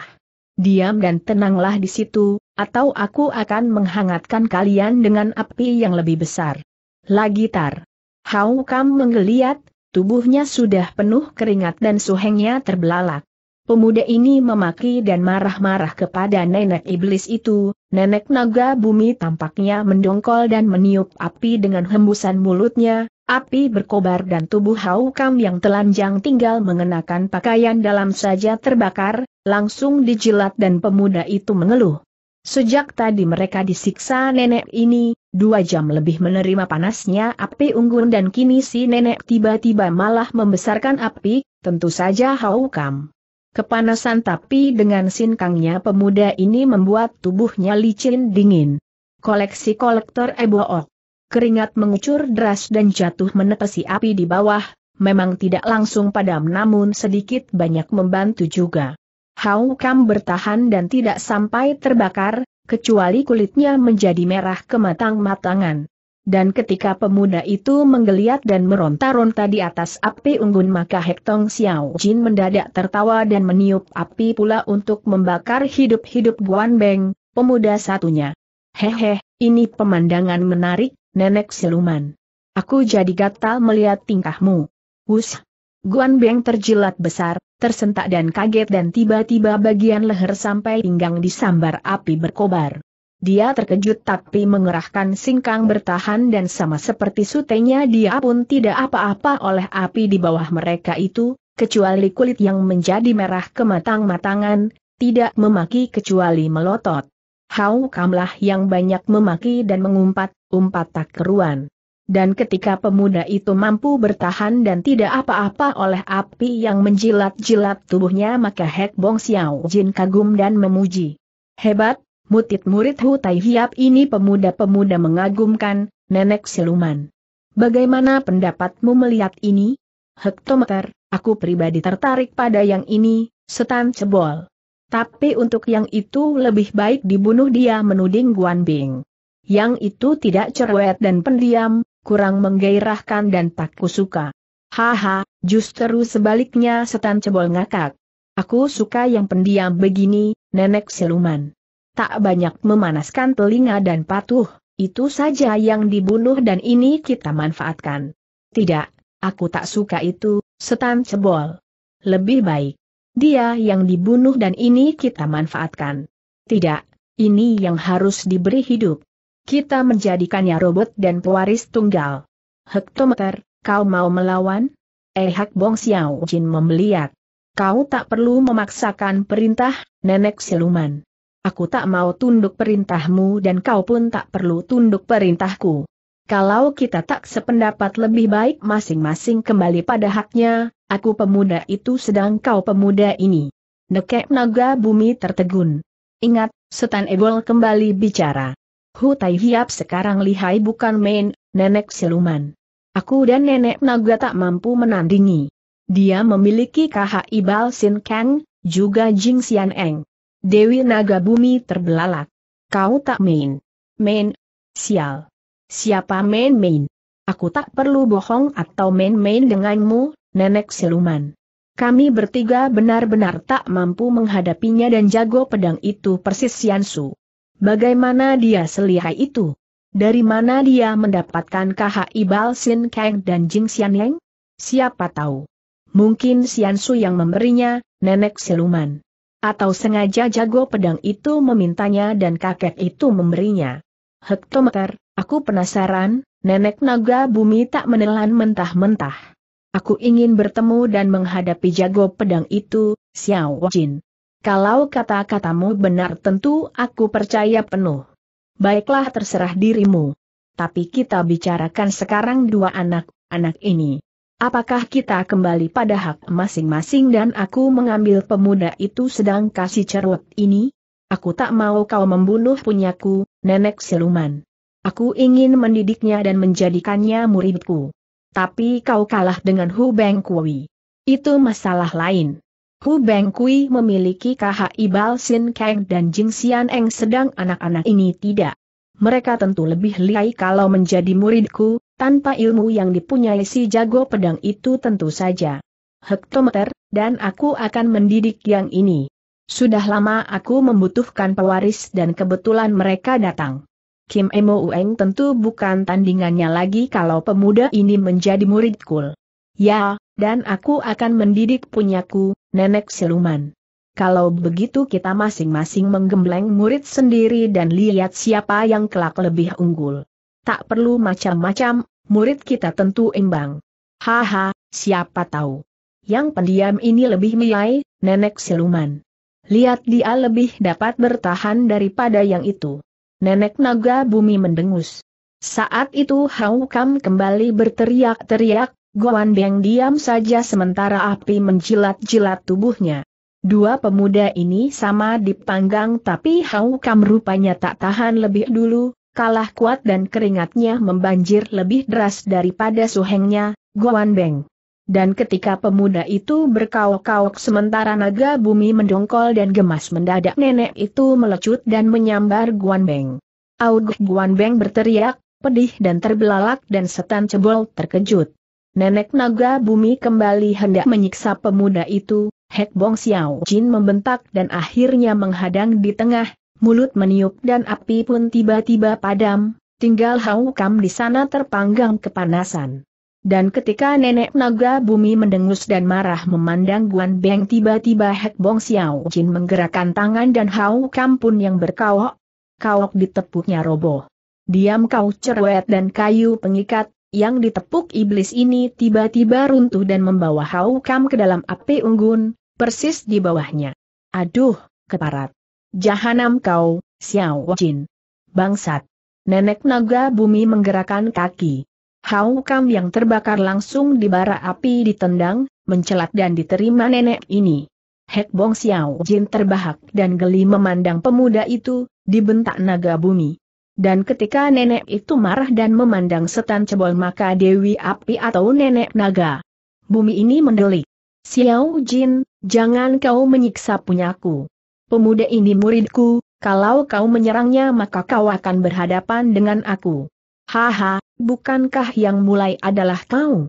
Diam dan tenanglah di situ, atau aku akan menghangatkan kalian dengan api yang lebih besar. Lagi tar. Hau Kam menggeliat, tubuhnya sudah penuh keringat dan suhengnya terbelalak. Pemuda ini memaki dan marah-marah kepada nenek iblis itu, nenek naga bumi tampaknya mendongkol dan meniup api dengan hembusan mulutnya, api berkobar dan tubuh Hau Kam yang telanjang tinggal mengenakan pakaian dalam saja terbakar, langsung dijilat dan pemuda itu mengeluh. Sejak tadi mereka disiksa nenek ini, dua jam lebih menerima panasnya api unggun dan kini si nenek tiba-tiba malah membesarkan api, tentu saja haukam. Kepanasan tapi dengan sinkangnya pemuda ini membuat tubuhnya licin dingin. Koleksi kolektor ebook. Keringat mengucur deras dan jatuh menepesi api di bawah, memang tidak langsung padam namun sedikit banyak membantu juga. Hau Kam bertahan dan tidak sampai terbakar, kecuali kulitnya menjadi merah kematang-matangan. Dan ketika pemuda itu menggeliat dan meronta-ronta di atas api unggun maka Hektong Xiao Jin mendadak tertawa dan meniup api pula untuk membakar hidup-hidup Guan Beng, pemuda satunya. Hehe, ini pemandangan menarik, nenek siluman. Aku jadi gatal melihat tingkahmu. Wus! Guan Beng terjilat besar, tersentak dan kaget dan tiba-tiba bagian leher sampai pinggang disambar api berkobar. Dia terkejut tapi mengerahkan singkang bertahan dan sama seperti sutenya dia pun tidak apa-apa oleh api di bawah mereka itu, kecuali kulit yang menjadi merah kematang-matangan, tidak memaki kecuali melotot. Hau kamlah yang banyak memaki dan mengumpat, umpat tak keruan. Dan ketika pemuda itu mampu bertahan dan tidak apa-apa oleh api yang menjilat-jilat tubuhnya maka Hek Bong Xiao Jin kagum dan memuji. Hebat, mutit murid Hu Tai Hiap ini pemuda-pemuda mengagumkan, nenek siluman. Bagaimana pendapatmu melihat ini? Hektometer, aku pribadi tertarik pada yang ini, setan cebol. Tapi untuk yang itu lebih baik dibunuh dia menuding Guan Bing. Yang itu tidak cerewet dan pendiam, kurang menggairahkan dan tak kusuka. Haha, justru sebaliknya setan cebol ngakak. Aku suka yang pendiam begini, nenek siluman. Tak banyak memanaskan telinga dan patuh, itu saja yang dibunuh dan ini kita manfaatkan. Tidak, aku tak suka itu, setan cebol. Lebih baik. Dia yang dibunuh dan ini kita manfaatkan. Tidak, ini yang harus diberi hidup. Kita menjadikannya robot dan pewaris tunggal. Hektometer, kau mau melawan? Eh Hak Bong Xiao Jin membeliak. Kau tak perlu memaksakan perintah, nenek siluman. Aku tak mau tunduk perintahmu dan kau pun tak perlu tunduk perintahku. Kalau kita tak sependapat lebih baik masing-masing kembali pada haknya, aku pemuda itu sedang kau pemuda ini. Nekek naga bumi tertegun. Ingat, setan ebol kembali bicara. Hu Tai Hiap sekarang lihai bukan main, nenek siluman. Aku dan nenek naga tak mampu menandingi. Dia memiliki KH Ibal Sin Kang, juga Jing Xian Eng. Dewi Naga Bumi terbelalak. Kau tak main. Main. Sial. Siapa main-main? Aku tak perlu bohong atau main-main denganmu, nenek siluman. Kami bertiga benar-benar tak mampu menghadapinya dan jago pedang itu persis Siansu. Bagaimana dia selihai itu? Dari mana dia mendapatkan KHI Bal Sin Kang dan Jing Xianyang? Siapa tahu? Mungkin Xian Su yang memberinya, nenek siluman. Atau sengaja jago pedang itu memintanya dan kakek itu memberinya. Hektometer, aku penasaran, nenek naga bumi tak menelan mentah-mentah. Aku ingin bertemu dan menghadapi jago pedang itu, Xiao Jin. Kalau kata-katamu benar tentu aku percaya penuh. Baiklah terserah dirimu. Tapi kita bicarakan sekarang dua anak-anak ini. Apakah kita kembali pada hak masing-masing dan aku mengambil pemuda itu sedang kasih cerut ini? Aku tak mau kau membunuh punyaku, nenek siluman. Aku ingin mendidiknya dan menjadikannya muridku. Tapi kau kalah dengan Hu Beng Kui. Itu masalah lain. Hu Beng Kui memiliki KHI Bal Sin Kang dan Jing Xian Eng sedang anak-anak ini tidak. Mereka tentu lebih lihai kalau menjadi muridku, tanpa ilmu yang dipunyai si jago pedang itu tentu saja. Hektometer, dan aku akan mendidik yang ini. Sudah lama aku membutuhkan pewaris dan kebetulan mereka datang. Kim Emo Ueng tentu bukan tandingannya lagi kalau pemuda ini menjadi muridku. Ya, dan aku akan mendidik punyaku, nenek siluman. Kalau begitu kita masing-masing menggembleng murid sendiri dan lihat siapa yang kelak lebih unggul. Tak perlu macam-macam, murid kita tentu imbang. Haha, siapa tahu. Yang pendiam ini lebih milai, nenek siluman. Lihat dia lebih dapat bertahan daripada yang itu. Nenek naga bumi mendengus. Saat itu Hau Kam kembali berteriak-teriak, Guan Beng diam saja sementara api menjilat-jilat tubuhnya. Dua pemuda ini sama dipanggang tapi Hau Kam rupanya tak tahan lebih dulu, kalah kuat dan keringatnya membanjir lebih deras daripada suhengnya, Guan Beng. Dan ketika pemuda itu berkaok-kaok sementara naga bumi mendongkol dan gemas mendadak nenek itu melecut dan menyambar Guan Beng. Aug Guan Beng berteriak, pedih dan terbelalak dan setan cebol terkejut. Nenek naga bumi kembali hendak menyiksa pemuda itu, Hek Bong Xiao Jin membentak dan akhirnya menghadang di tengah, mulut meniup dan api pun tiba-tiba padam, tinggal Hau Kam di sana terpanggang kepanasan. Dan ketika nenek naga bumi mendengus dan marah memandang Guan Beng tiba-tiba Hek Bong Xiao Jin menggerakkan tangan dan Hau Kam pun yang berkawok, kawok ditepuknya roboh. Diam kau cerewet dan kayu pengikat, yang ditepuk iblis ini tiba-tiba runtuh dan membawa Hau Kam ke dalam api unggun, persis di bawahnya. Aduh, keparat. Jahanam kau, Xiao Jin. Bangsat. Nenek naga bumi menggerakkan kaki. Hau Kam yang terbakar langsung di bara api ditendang, mencelat dan diterima nenek ini. Hek Bong Xiao Jin terbahak dan geli memandang pemuda itu, dibentak naga bumi. Dan ketika nenek itu marah dan memandang setan cebol maka Dewi Api atau nenek naga. Bumi ini mendelik. Xiao Jin, jangan kau menyiksa punyaku pemuda ini muridku, kalau kau menyerangnya maka kau akan berhadapan dengan aku. Haha, bukankah yang mulai adalah kau?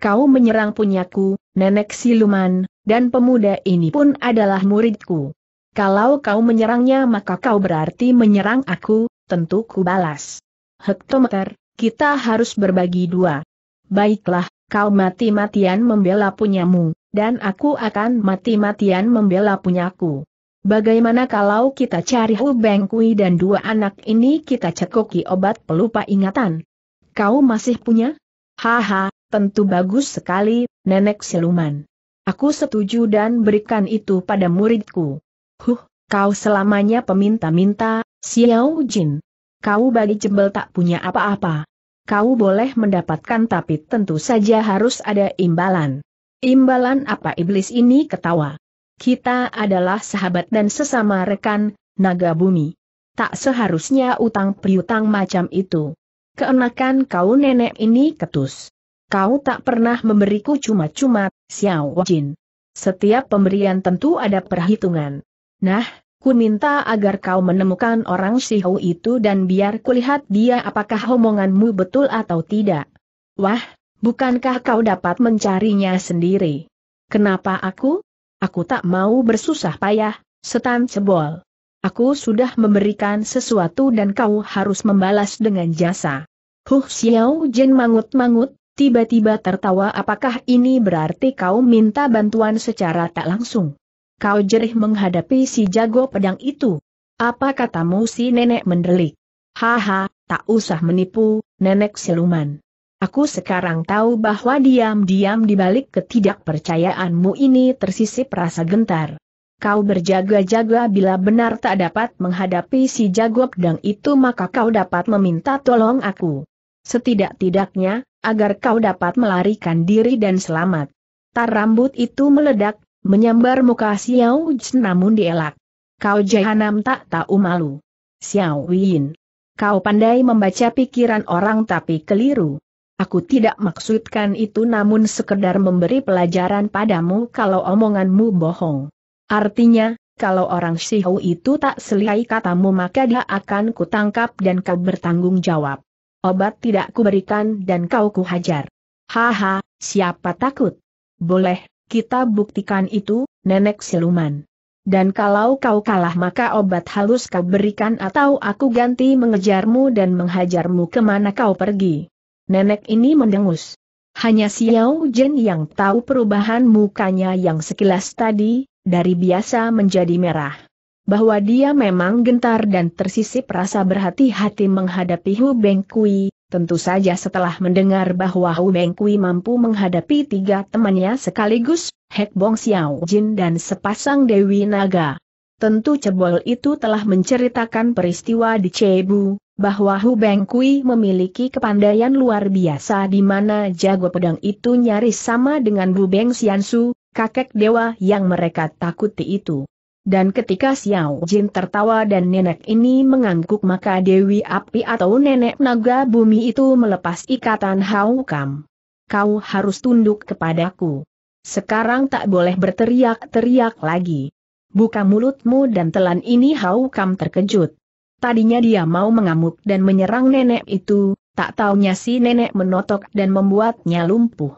Kau menyerang punyaku, nenek siluman, dan pemuda ini pun adalah muridku. Kalau kau menyerangnya maka kau berarti menyerang aku, tentu ku balas. Hektometer, kita harus berbagi dua. Baiklah, kau mati-matian membela punyamu, dan aku akan mati-matian membela punyaku. Bagaimana kalau kita cari Hu Beng Kui dan dua anak ini kita cekoki obat pelupa ingatan? Kau masih punya? Haha, tentu bagus sekali, nenek siluman. Aku setuju dan berikan itu pada muridku. Huh, kau selamanya peminta-minta, Xiao Jin. Kau bagi jembel tak punya apa-apa. Kau boleh mendapatkan tapi tentu saja harus ada imbalan. Imbalan apa iblis ini ketawa? Kita adalah sahabat dan sesama rekan, naga bumi. Tak seharusnya utang piutang macam itu. Keenakan kau nenek ini ketus. Kau tak pernah memberiku cuma-cuma, Xiao Jin. Setiap pemberian tentu ada perhitungan. Nah, ku minta agar kau menemukan orang Xiao itu dan biar kulihat dia apakah omonganmu betul atau tidak. Wah, bukankah kau dapat mencarinya sendiri? Kenapa aku? Aku tak mau bersusah payah, setan cebol. Aku sudah memberikan sesuatu dan kau harus membalas dengan jasa. Huh Xiao Jin mangut-mangut, tiba-tiba tertawa apakah ini berarti kau minta bantuan secara tak langsung? Kau jerih menghadapi si jago pedang itu. Apa katamu si nenek mendelik? Haha, tak usah menipu, nenek siluman. Aku sekarang tahu bahwa diam-diam di balik ketidakpercayaanmu ini tersisip rasa gentar. Kau berjaga-jaga bila benar tak dapat menghadapi si jago pedang itu maka kau dapat meminta tolong aku. Setidak-tidaknya, agar kau dapat melarikan diri dan selamat. Tar rambut itu meledak, menyambar muka Xiao Jin namun dielak. Kau jahanam tak tahu malu. Xiao Yin. Kau pandai membaca pikiran orang tapi keliru. Aku tidak maksudkan itu namun sekedar memberi pelajaran padamu kalau omonganmu bohong. Artinya, kalau orang Sihu itu tak selihai katamu maka dia akan kutangkap dan kau bertanggung jawab. Obat tidak kuberikan dan kau kuhajar. Haha, siapa takut? Boleh, kita buktikan itu, nenek siluman. Dan kalau kau kalah maka obat halus kau berikan atau aku ganti mengejarmu dan menghajarmu ke mana kau pergi. Nenek ini mendengus. Hanya Xiao Jen yang tahu perubahan mukanya yang sekilas tadi, dari biasa menjadi merah. Bahwa dia memang gentar dan tersisip rasa berhati-hati menghadapi Hu Beng Kui, tentu saja setelah mendengar bahwa Hu Beng Kui mampu menghadapi tiga temannya sekaligus, Hek Bong Xiao Jin dan sepasang Dewi Naga. Tentu cebol itu telah menceritakan peristiwa di Cebu, bahwa Hu Beng Kui memiliki kepandaian luar biasa di mana jago pedang itu nyaris sama dengan Bu Beng Xiansu, kakek dewa yang mereka takuti itu. Dan ketika Xiao Jin tertawa dan nenek ini mengangguk maka Dewi Api atau nenek naga bumi itu melepas ikatan Hau Kam. Kau harus tunduk kepadaku. Sekarang tak boleh berteriak-teriak lagi. Buka mulutmu dan telan ini Hau Kam terkejut. Tadinya dia mau mengamuk dan menyerang nenek itu, tak taunya si nenek menotok dan membuatnya lumpuh.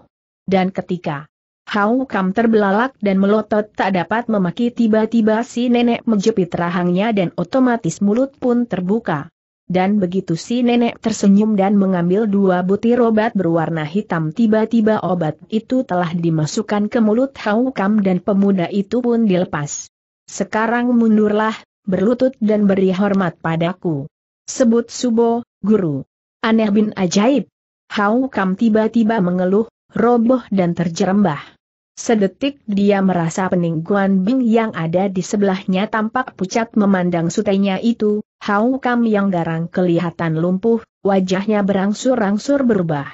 Dan ketika Hau Kam terbelalak dan melotot tak dapat memaki tiba-tiba si nenek menjepit rahangnya dan otomatis mulut pun terbuka. Dan begitu si nenek tersenyum dan mengambil dua butir obat berwarna hitam tiba-tiba obat itu telah dimasukkan ke mulut Hau Kam dan pemuda itu pun dilepas. Sekarang mundurlah, berlutut dan beri hormat padaku. Sebut Subo, Guru. Aneh bin ajaib. Hau Kam tiba-tiba mengeluh, roboh dan terjerembah. Sedetik dia merasa pening Guan Bing yang ada di sebelahnya tampak pucat memandang sutenya itu, Hau Kam yang garang kelihatan lumpuh, wajahnya berangsur-angsur berubah.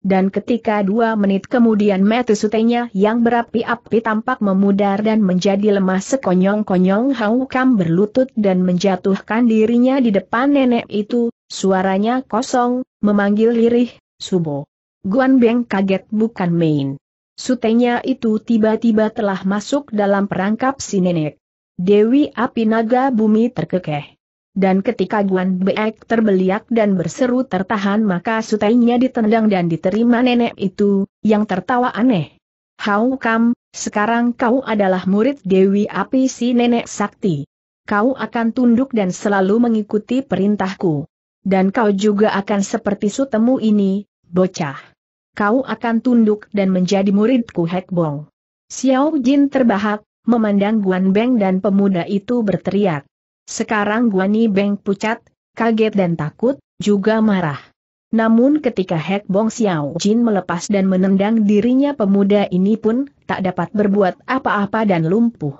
Dan ketika dua menit kemudian mata sutenya yang berapi-api tampak memudar dan menjadi lemah sekonyong-konyong Hau Kam berlutut dan menjatuhkan dirinya di depan nenek itu, suaranya kosong, memanggil lirih, Subo. Guan Beng kaget bukan main. Sutenya itu tiba-tiba telah masuk dalam perangkap si nenek. Dewi api naga bumi terkekeh. Dan ketika Guan Beek terbeliak dan berseru tertahan maka sutenya ditendang dan diterima nenek itu, yang tertawa aneh. Hau Kam, sekarang kau adalah murid Dewi Api si nenek sakti. Kau akan tunduk dan selalu mengikuti perintahku. Dan kau juga akan seperti sutemu ini, bocah kau akan tunduk dan menjadi muridku Hek Bong. Xiao Jin terbahak, memandang Guan Beng dan pemuda itu berteriak. Sekarang Guan Yi Beng pucat, kaget dan takut, juga marah. Namun ketika Hek Bong Xiao Jin melepas dan menendang dirinya pemuda ini pun, tak dapat berbuat apa-apa dan lumpuh.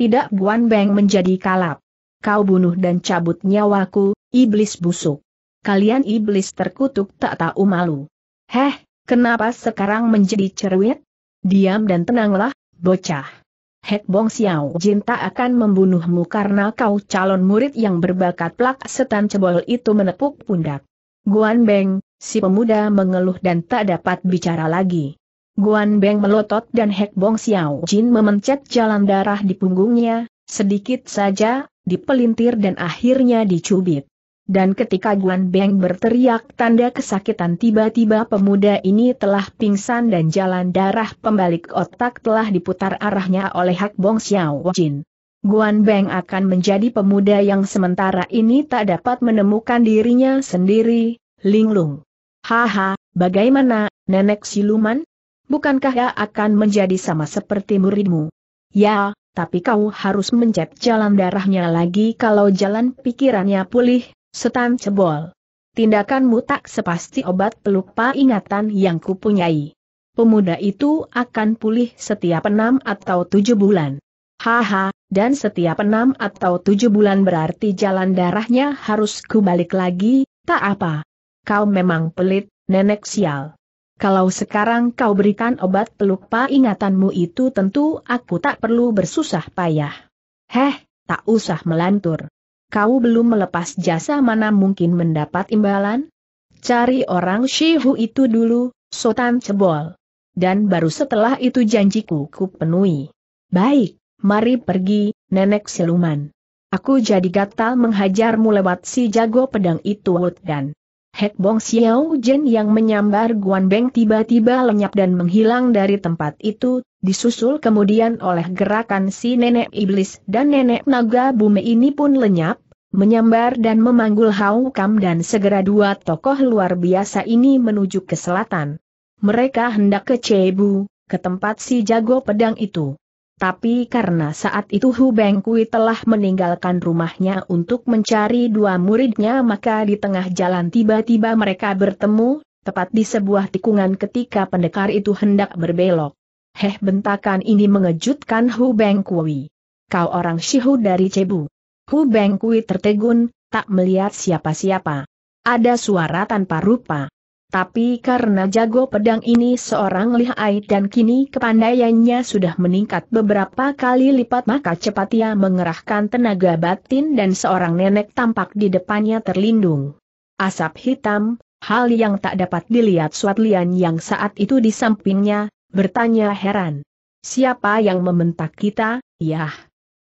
Tidak Guan Beng menjadi kalap. Kau bunuh dan cabut nyawaku, iblis busuk. Kalian iblis terkutuk tak tahu malu. Heh, Kenapa sekarang menjadi cerewet? Diam dan tenanglah, bocah. Hek Bong Xiao Jin tak akan membunuhmu karena kau calon murid yang berbakat plak setan cebol itu menepuk pundak. Guan Beng, si pemuda mengeluh dan tak dapat bicara lagi. Guan Beng melotot dan Hek Bong Xiao Jin memencet jalan darah di punggungnya, sedikit saja, dipelintir dan akhirnya dicubit. Dan ketika Guan Beng berteriak tanda kesakitan tiba-tiba pemuda ini telah pingsan dan jalan darah pembalik otak telah diputar arahnya oleh Hak Bong Xiao Jin. Guan Beng akan menjadi pemuda yang sementara ini tak dapat menemukan dirinya sendiri, linglung. Haha, bagaimana, nenek siluman? Bukankah ya akan menjadi sama seperti muridmu? Ya, tapi kau harus mencet jalan darahnya lagi kalau jalan pikirannya pulih, Setan cebol. Tindakanmu tak sepasti obat pelupa ingatan yang kupunyai. Pemuda itu akan pulih setiap enam atau tujuh bulan. Haha, dan setiap enam atau tujuh bulan berarti jalan darahnya harus kubalik lagi, tak apa. Kau memang pelit, nenek sial. Kalau sekarang kau berikan obat pelupa ingatanmu itu tentu aku tak perlu bersusah payah. Heh, tak usah melantur. Kau belum melepas jasa mana mungkin mendapat imbalan? Cari orang Shihu itu dulu, Sotan Cebol. Dan baru setelah itu janjiku ku penuhi. Baik, mari pergi, nenek siluman. Aku jadi gatal menghajarmu lewat si jago pedang itu dan Hek Bong Xiao Jen yang menyambar Guan Beng tiba-tiba lenyap dan menghilang dari tempat itu, disusul kemudian oleh gerakan si nenek iblis dan nenek naga bumi ini pun lenyap, menyambar dan memanggul Hau Kam dan segera dua tokoh luar biasa ini menuju ke selatan. Mereka hendak ke Cebu, ke tempat si jago pedang itu. Tapi karena saat itu Hu Bengkui telah meninggalkan rumahnya untuk mencari dua muridnya maka di tengah jalan tiba-tiba mereka bertemu, tepat di sebuah tikungan ketika pendekar itu hendak berbelok. Heh bentakan ini mengejutkan Hu Bengkui. Kau orang Shihu dari Cebu. Hu Bengkui tertegun, tak melihat siapa-siapa. Ada suara tanpa rupa. Tapi karena jago pedang ini seorang lihai dan kini kepandaiannya sudah meningkat beberapa kali lipat maka cepat ia mengerahkan tenaga batin dan seorang nenek tampak di depannya terlindung. Asap hitam, hal yang tak dapat dilihat Suatlian yang saat itu di sampingnya, bertanya heran. Siapa yang membentak kita, yah?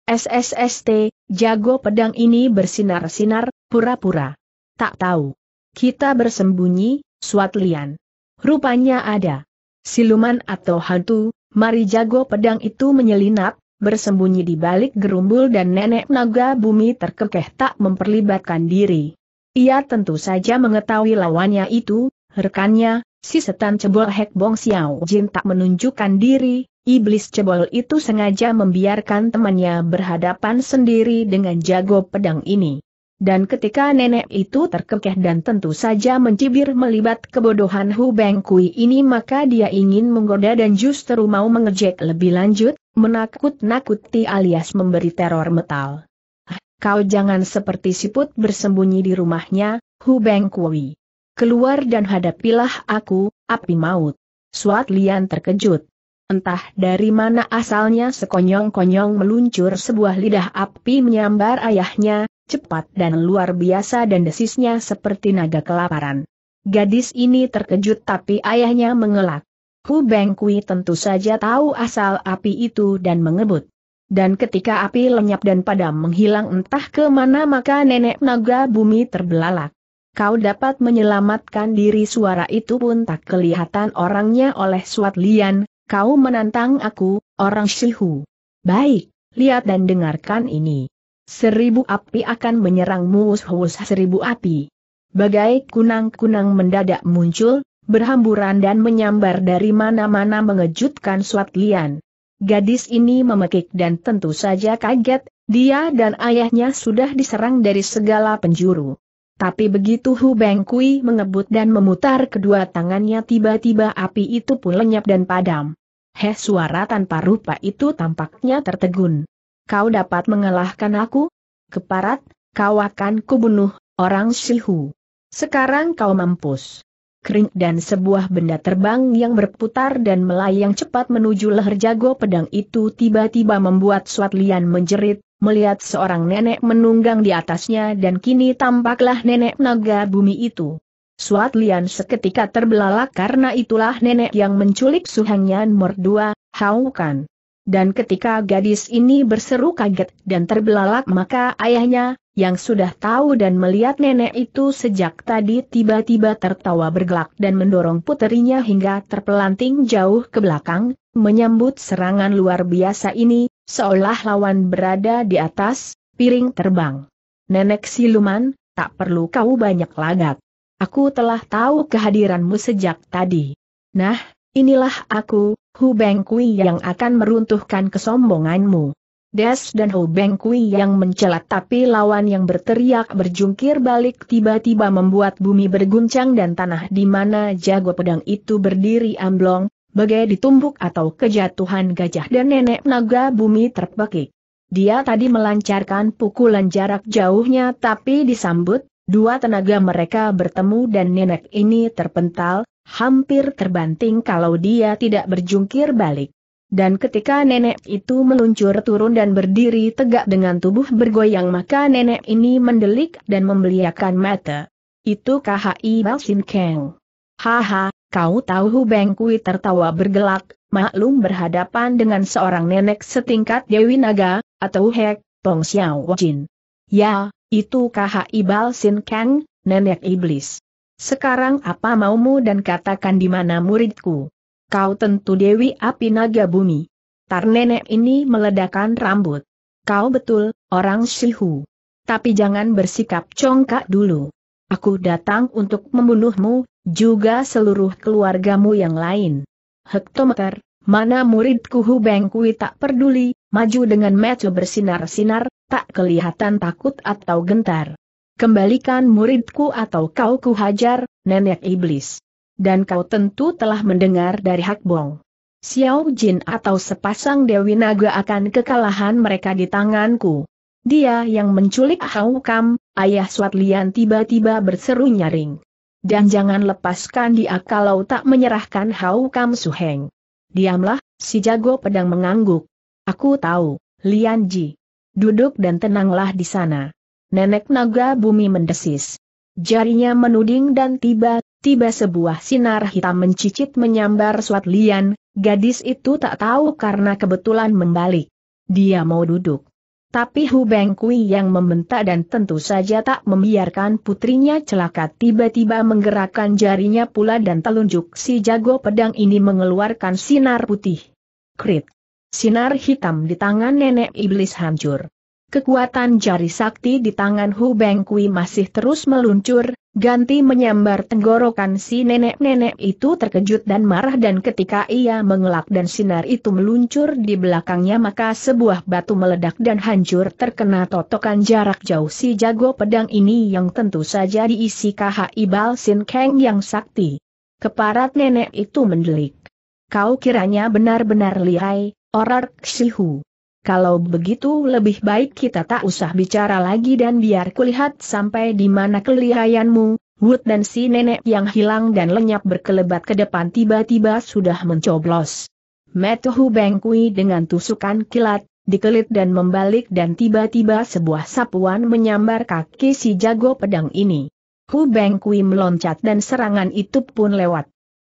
SSST, jago pedang ini bersinar-sinar, pura-pura. Tak tahu. Kita bersembunyi, Suat lian. Rupanya ada. Siluman atau hantu, mari jago pedang itu menyelinap, bersembunyi di balik gerumbul dan nenek naga bumi terkekeh tak memperlibatkan diri. Ia tentu saja mengetahui lawannya itu, rekannya, si setan cebol Hek Bong Xiao Jin tak menunjukkan diri, iblis cebol itu sengaja membiarkan temannya berhadapan sendiri dengan jago pedang ini. Dan ketika nenek itu terkekeh dan tentu saja mencibir melibat kebodohan Hu Beng Kui ini maka dia ingin menggoda dan justru mau mengejek lebih lanjut, menakut-nakuti alias memberi teror metal. Kau jangan seperti siput bersembunyi di rumahnya, Hu Beng Kui. Keluar dan hadapilah aku, api maut. Suat Lian terkejut. Entah dari mana asalnya sekonyong-konyong meluncur sebuah lidah api menyambar ayahnya, cepat dan luar biasa dan desisnya seperti naga kelaparan. Gadis ini terkejut tapi ayahnya mengelak. Hu Bengkui tentu saja tahu asal api itu dan mengebut. Dan ketika api lenyap dan padam menghilang entah ke mana maka nenek naga bumi terbelalak. Kau dapat menyelamatkan diri suara itu pun tak kelihatan orangnya oleh Suat Lian, kau menantang aku, orang Shihu. Baik, lihat dan dengarkan ini. Seribu api akan menyerang mus-hus seribu api. Bagai kunang-kunang mendadak muncul, berhamburan dan menyambar dari mana-mana mengejutkan Suat Lian. Gadis ini memekik dan tentu saja kaget, dia dan ayahnya sudah diserang dari segala penjuru. Tapi begitu Hu Beng Kui mengebut dan memutar kedua tangannya tiba-tiba api itu pun lenyap dan padam. Heh suara tanpa rupa itu tampaknya tertegun. Kau dapat mengalahkan aku? Keparat, kau akan kubunuh, orang Shihu. Sekarang kau mampus. Kering dan sebuah benda terbang yang berputar dan melayang cepat menuju leher jago pedang itu tiba-tiba membuat Suat Lian menjerit, melihat seorang nenek menunggang di atasnya dan kini tampaklah nenek naga bumi itu. Suat Lian seketika terbelalak karena itulah nenek yang menculik Suhangyan Mordua, Hau Kan. Dan ketika gadis ini berseru kaget dan terbelalak maka ayahnya, yang sudah tahu dan melihat nenek itu sejak tadi tiba-tiba tertawa bergelak dan mendorong puterinya hingga terpelanting jauh ke belakang, menyambut serangan luar biasa ini, seolah lawan berada di atas, piring terbang. Nenek siluman, tak perlu kau banyak lagak. Aku telah tahu kehadiranmu sejak tadi. Nah, inilah aku, Hu Beng Kui yang akan meruntuhkan kesombonganmu. Des dan Hu Beng Kui yang mencelat tapi lawan yang berteriak berjungkir balik tiba-tiba membuat bumi berguncang dan tanah di mana jago pedang itu berdiri amblong, bagai ditumbuk atau kejatuhan gajah dan nenek naga bumi terpekik. Dia tadi melancarkan pukulan jarak jauhnya tapi disambut, dua tenaga mereka bertemu dan nenek ini terpental, hampir terbanting kalau dia tidak berjungkir balik. Dan ketika nenek itu meluncur turun dan berdiri tegak dengan tubuh bergoyang maka nenek ini mendelik dan membeliakan mata. Itu KHI Balsin Kang. Haha, kau tahu Hu Beng Kui tertawa bergelak, maklum berhadapan dengan seorang nenek setingkat Dewi Naga, atau Hek, Pong Xiao Jin. Ya, itu KHI Balsin Kang, nenek iblis. Sekarang apa maumu dan katakan di mana muridku? Kau tentu Dewi Api Naga Bumi. Tar nenek ini meledakan rambut. Kau betul, orang Shihu. Tapi jangan bersikap congkak dulu. Aku datang untuk membunuhmu, juga seluruh keluargamu yang lain. Hektometer, mana muridku Hu Beng Kui tak peduli, maju dengan mata bersinar-sinar, tak kelihatan takut atau gentar. Kembalikan muridku atau kau kuhajar, nenek iblis. Dan kau tentu telah mendengar dari Hak Bong. Xiao Jin atau sepasang Dewi Naga akan kekalahan mereka di tanganku. Dia yang menculik Hau Kam, ayah Suat Lian tiba-tiba berseru nyaring. Dan jangan lepaskan dia kalau tak menyerahkan Hau Kam Suheng. Diamlah, si jago pedang mengangguk. Aku tahu, Lian Ji. Duduk dan tenanglah di sana. Nenek naga bumi mendesis. Jarinya menuding dan tiba-tiba sebuah sinar hitam mencicit menyambar Suat Lian, gadis itu tak tahu karena kebetulan membalik. Dia mau duduk. Tapi Hu Beng Kui yang membentak dan tentu saja tak membiarkan putrinya celaka tiba-tiba menggerakkan jarinya pula dan telunjuk si jago pedang ini mengeluarkan sinar putih. Krit. Sinar hitam di tangan nenek iblis hancur. Kekuatan jari sakti di tangan Hu Beng Kui masih terus meluncur, ganti menyambar tenggorokan si nenek-nenek itu terkejut dan marah dan ketika ia mengelak dan sinar itu meluncur di belakangnya maka sebuah batu meledak dan hancur terkena totokan jarak jauh si jago pedang ini yang tentu saja diisi KHI Bal Sin Kang yang sakti. Keparat nenek itu mendelik. Kau kiranya benar-benar lihai, Orar Ksihu. Kalau begitu lebih baik kita tak usah bicara lagi dan biar kulihat sampai di mana kelihayanmu, Wood dan si nenek yang hilang dan lenyap berkelebat ke depan tiba-tiba sudah mencoblos. Metuhu Bengkui dengan tusukan kilat, dikelit dan membalik dan tiba-tiba sebuah sapuan menyambar kaki si jago pedang ini. Hu Bengkui meloncat dan serangan itu pun lewat.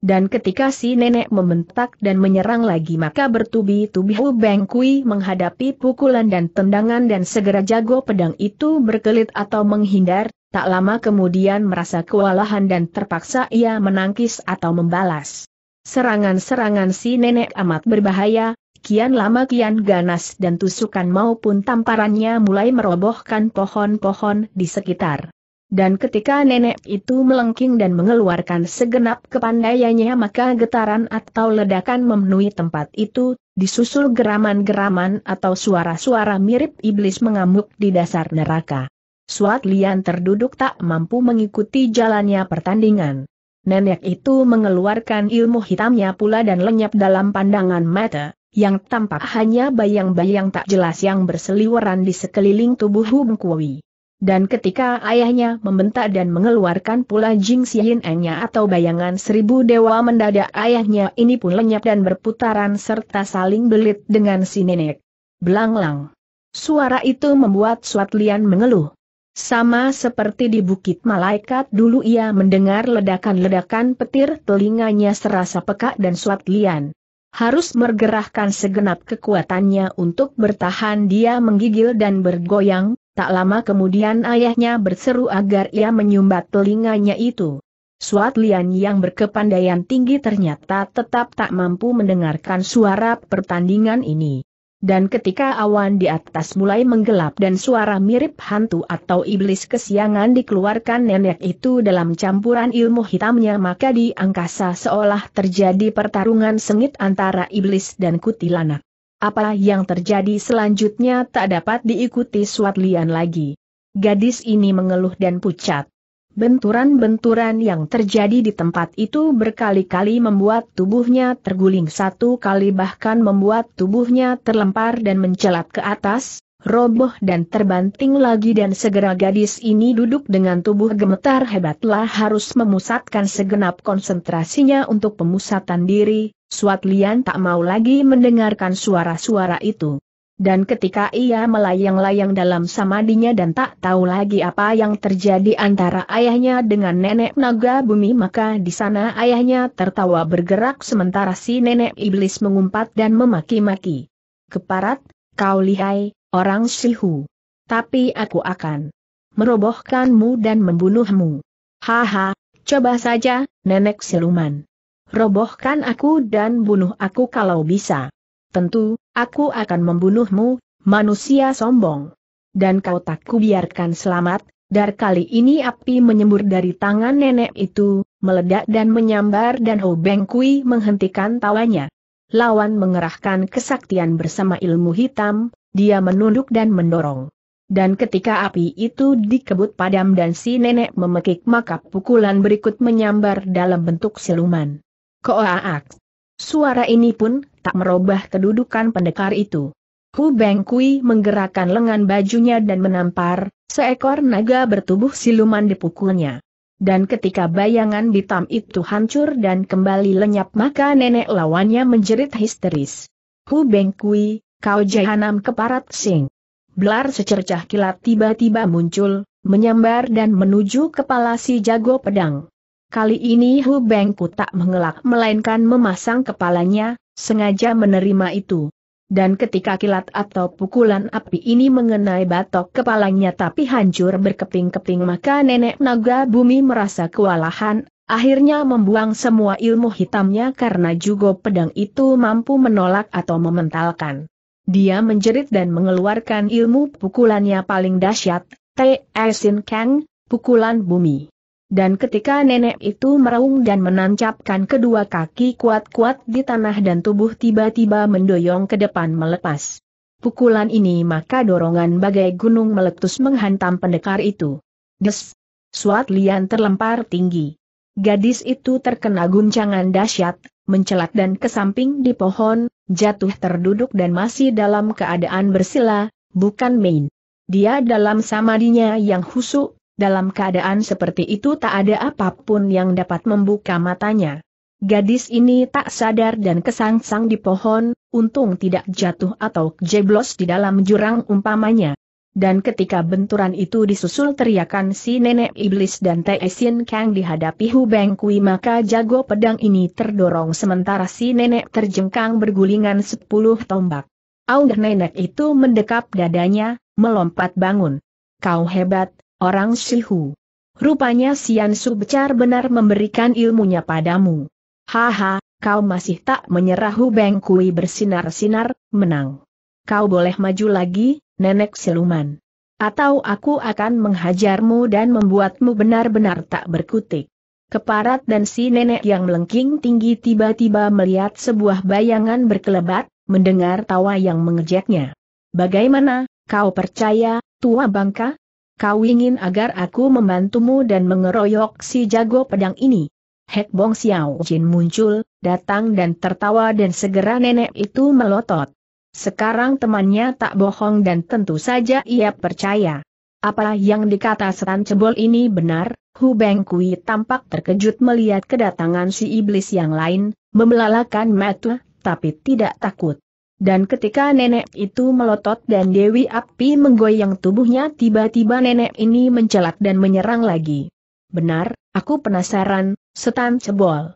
Dan ketika si nenek membentak dan menyerang lagi maka bertubi-tubi Hu Beng Kui menghadapi pukulan dan tendangan dan segera jago pedang itu berkelit atau menghindar, tak lama kemudian merasa kewalahan dan terpaksa ia menangkis atau membalas. Serangan-serangan si nenek amat berbahaya, kian lama kian ganas dan tusukan maupun tamparannya mulai merobohkan pohon-pohon di sekitar. Dan ketika nenek itu melengking dan mengeluarkan segenap kepandaiannya maka getaran atau ledakan memenuhi tempat itu, disusul geraman-geraman atau suara-suara mirip iblis mengamuk di dasar neraka. Suat Lian terduduk tak mampu mengikuti jalannya pertandingan. Nenek itu mengeluarkan ilmu hitamnya pula dan lenyap dalam pandangan mata, yang tampak hanya bayang-bayang tak jelas yang berseliweran di sekeliling tubuh Hum Kui. Dan ketika ayahnya membentak dan mengeluarkan pula Jing Xian Engnya atau bayangan seribu dewa mendadak ayahnya ini pun lenyap dan berputaran serta saling belit dengan si nenek. Belanglang. Suara itu membuat Suat Lian mengeluh. Sama seperti di Bukit Malaikat dulu ia mendengar ledakan-ledakan petir telinganya serasa peka dan Suat Lian. Harus mergerahkan segenap kekuatannya untuk bertahan dia menggigil dan bergoyang, Tak lama kemudian ayahnya berseru agar ia menyumbat telinganya itu. Suat Lian yang berkepandaian tinggi ternyata tetap tak mampu mendengarkan suara pertandingan ini. Dan ketika awan di atas mulai menggelap dan suara mirip hantu atau iblis kesiangan dikeluarkan nenek itu dalam campuran ilmu hitamnya maka di angkasa seolah terjadi pertarungan sengit antara iblis dan kutilanak. Apa yang terjadi selanjutnya tak dapat diikuti Suat Lian lagi. Gadis ini mengeluh dan pucat. Benturan-benturan yang terjadi di tempat itu berkali-kali membuat tubuhnya terguling satu kali bahkan membuat tubuhnya terlempar dan mencelat ke atas, roboh dan terbanting lagi dan segera gadis ini duduk dengan tubuh gemetar hebatlah harus memusatkan segenap konsentrasinya untuk pemusatan diri, Suat Lian tak mau lagi mendengarkan suara-suara itu. Dan ketika ia melayang-layang dalam samadinya dan tak tahu lagi apa yang terjadi antara ayahnya dengan nenek naga bumi maka di sana ayahnya tertawa bergerak sementara si nenek iblis mengumpat dan memaki-maki. Keparat, kau lihai, orang sihu. Tapi aku akan merobohkanmu dan membunuhmu. Haha, coba saja, nenek siluman. Robohkan aku dan bunuh aku kalau bisa. Tentu, aku akan membunuhmu, manusia sombong. Dan kau tak kubiarkan selamat, Dar kali ini api menyembur dari tangan nenek itu, meledak dan menyambar dan Ho Beng Kui menghentikan tawanya. Lawan mengerahkan kesaktian bersama ilmu hitam, dia menunduk dan mendorong. Dan ketika api itu dikebut padam dan si nenek memekik maka pukulan berikut menyambar dalam bentuk siluman. Koaak! Suara ini pun tak merubah kedudukan pendekar itu. Hu Beng Kui menggerakkan lengan bajunya dan menampar, seekor naga bertubuh siluman dipukulnya. Dan ketika bayangan hitam itu hancur dan kembali lenyap maka nenek lawannya menjerit histeris. Hu Beng Kui, kau jahanam keparat sing. Belar secercah kilat tiba-tiba muncul, menyambar dan menuju kepala si jago pedang. Kali ini Hu Bengku tak mengelak melainkan memasang kepalanya, sengaja menerima itu. Dan ketika kilat atau pukulan api ini mengenai batok kepalanya tapi hancur berkeping-keping maka nenek naga bumi merasa kewalahan, akhirnya membuang semua ilmu hitamnya karena juga pedang itu mampu menolak atau mementalkan. Dia menjerit dan mengeluarkan ilmu pukulannya paling dahsyat, Te Sin Kang, pukulan bumi. Dan ketika nenek itu meraung dan menancapkan kedua kaki kuat-kuat di tanah dan tubuh tiba-tiba mendoyong ke depan melepas. Pukulan ini maka dorongan bagai gunung meletus menghantam pendekar itu. Des! Suat lian terlempar tinggi. Gadis itu terkena guncangan dahsyat, mencelat dan ke samping di pohon, jatuh terduduk dan masih dalam keadaan bersila, bukan main. Dia dalam samadinya yang husuk, dalam keadaan seperti itu tak ada apa pun yang dapat membuka matanya. Gadis ini tak sadar dan kesangsang di pohon, untung tidak jatuh atau jeblos di dalam jurang umpamanya. Dan ketika benturan itu disusul teriakan si nenek iblis dan Sin Kang dihadapi Hu Beng Kui maka jago pedang ini terdorong sementara si nenek terjengkang bergulingan sepuluh tombak. Aung nenek itu mendekap dadanya, melompat bangun. Kau hebat, orang Sihu. Rupanya Sian Su benar-benar memberikan ilmunya padamu. Haha, kau masih tak menyerah Hu Beng Kui bersinar-sinar, menang. Kau boleh maju lagi, nenek siluman. Atau aku akan menghajarmu dan membuatmu benar-benar tak berkutik. Keparat dan si nenek yang melengking tinggi tiba-tiba melihat sebuah bayangan berkelebat, mendengar tawa yang mengejeknya. Bagaimana, kau percaya, tua bangka? Kau ingin agar aku membantumu dan mengeroyok si jago pedang ini. Hek Bong Xiao Jin muncul, datang dan tertawa dan segera nenek itu melotot. Sekarang temannya tak bohong dan tentu saja ia percaya. Apa yang dikata setan cebol ini benar, Hu Beng Kui tampak terkejut melihat kedatangan si iblis yang lain, membelalakan mata, tapi tidak takut. Dan ketika nenek itu melotot dan Dewi Api menggoyang tubuhnya tiba-tiba nenek ini mencelat dan menyerang lagi. Benar, aku penasaran, setan cebol.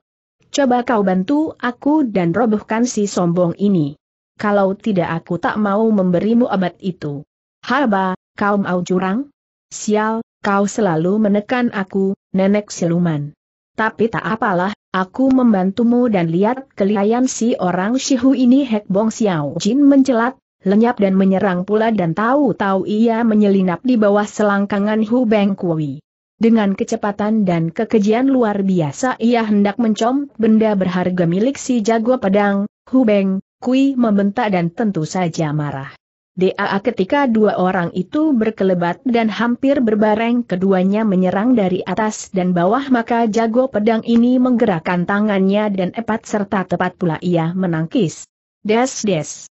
Coba kau bantu aku dan robohkan si sombong ini. Kalau tidak aku tak mau memberimu obat itu. Haba, kau mau curang? Sial, kau selalu menekan aku, nenek siluman. Tapi tak apalah, Aku membantumu dan lihat kelihayan si orang Shihu ini Hek Bong Xiao Jin mencelat, lenyap dan menyerang pula dan tahu-tahu ia menyelinap di bawah selangkangan Hu Beng Kui. Dengan kecepatan dan kekejian luar biasa ia hendak mencom benda berharga milik si jago pedang, Hu Beng Kui membentak dan tentu saja marah. DAA ketika dua orang itu berkelebat dan hampir berbareng keduanya menyerang dari atas dan bawah maka jago pedang ini menggerakkan tangannya dan epat serta tepat pula ia menangkis. Des des.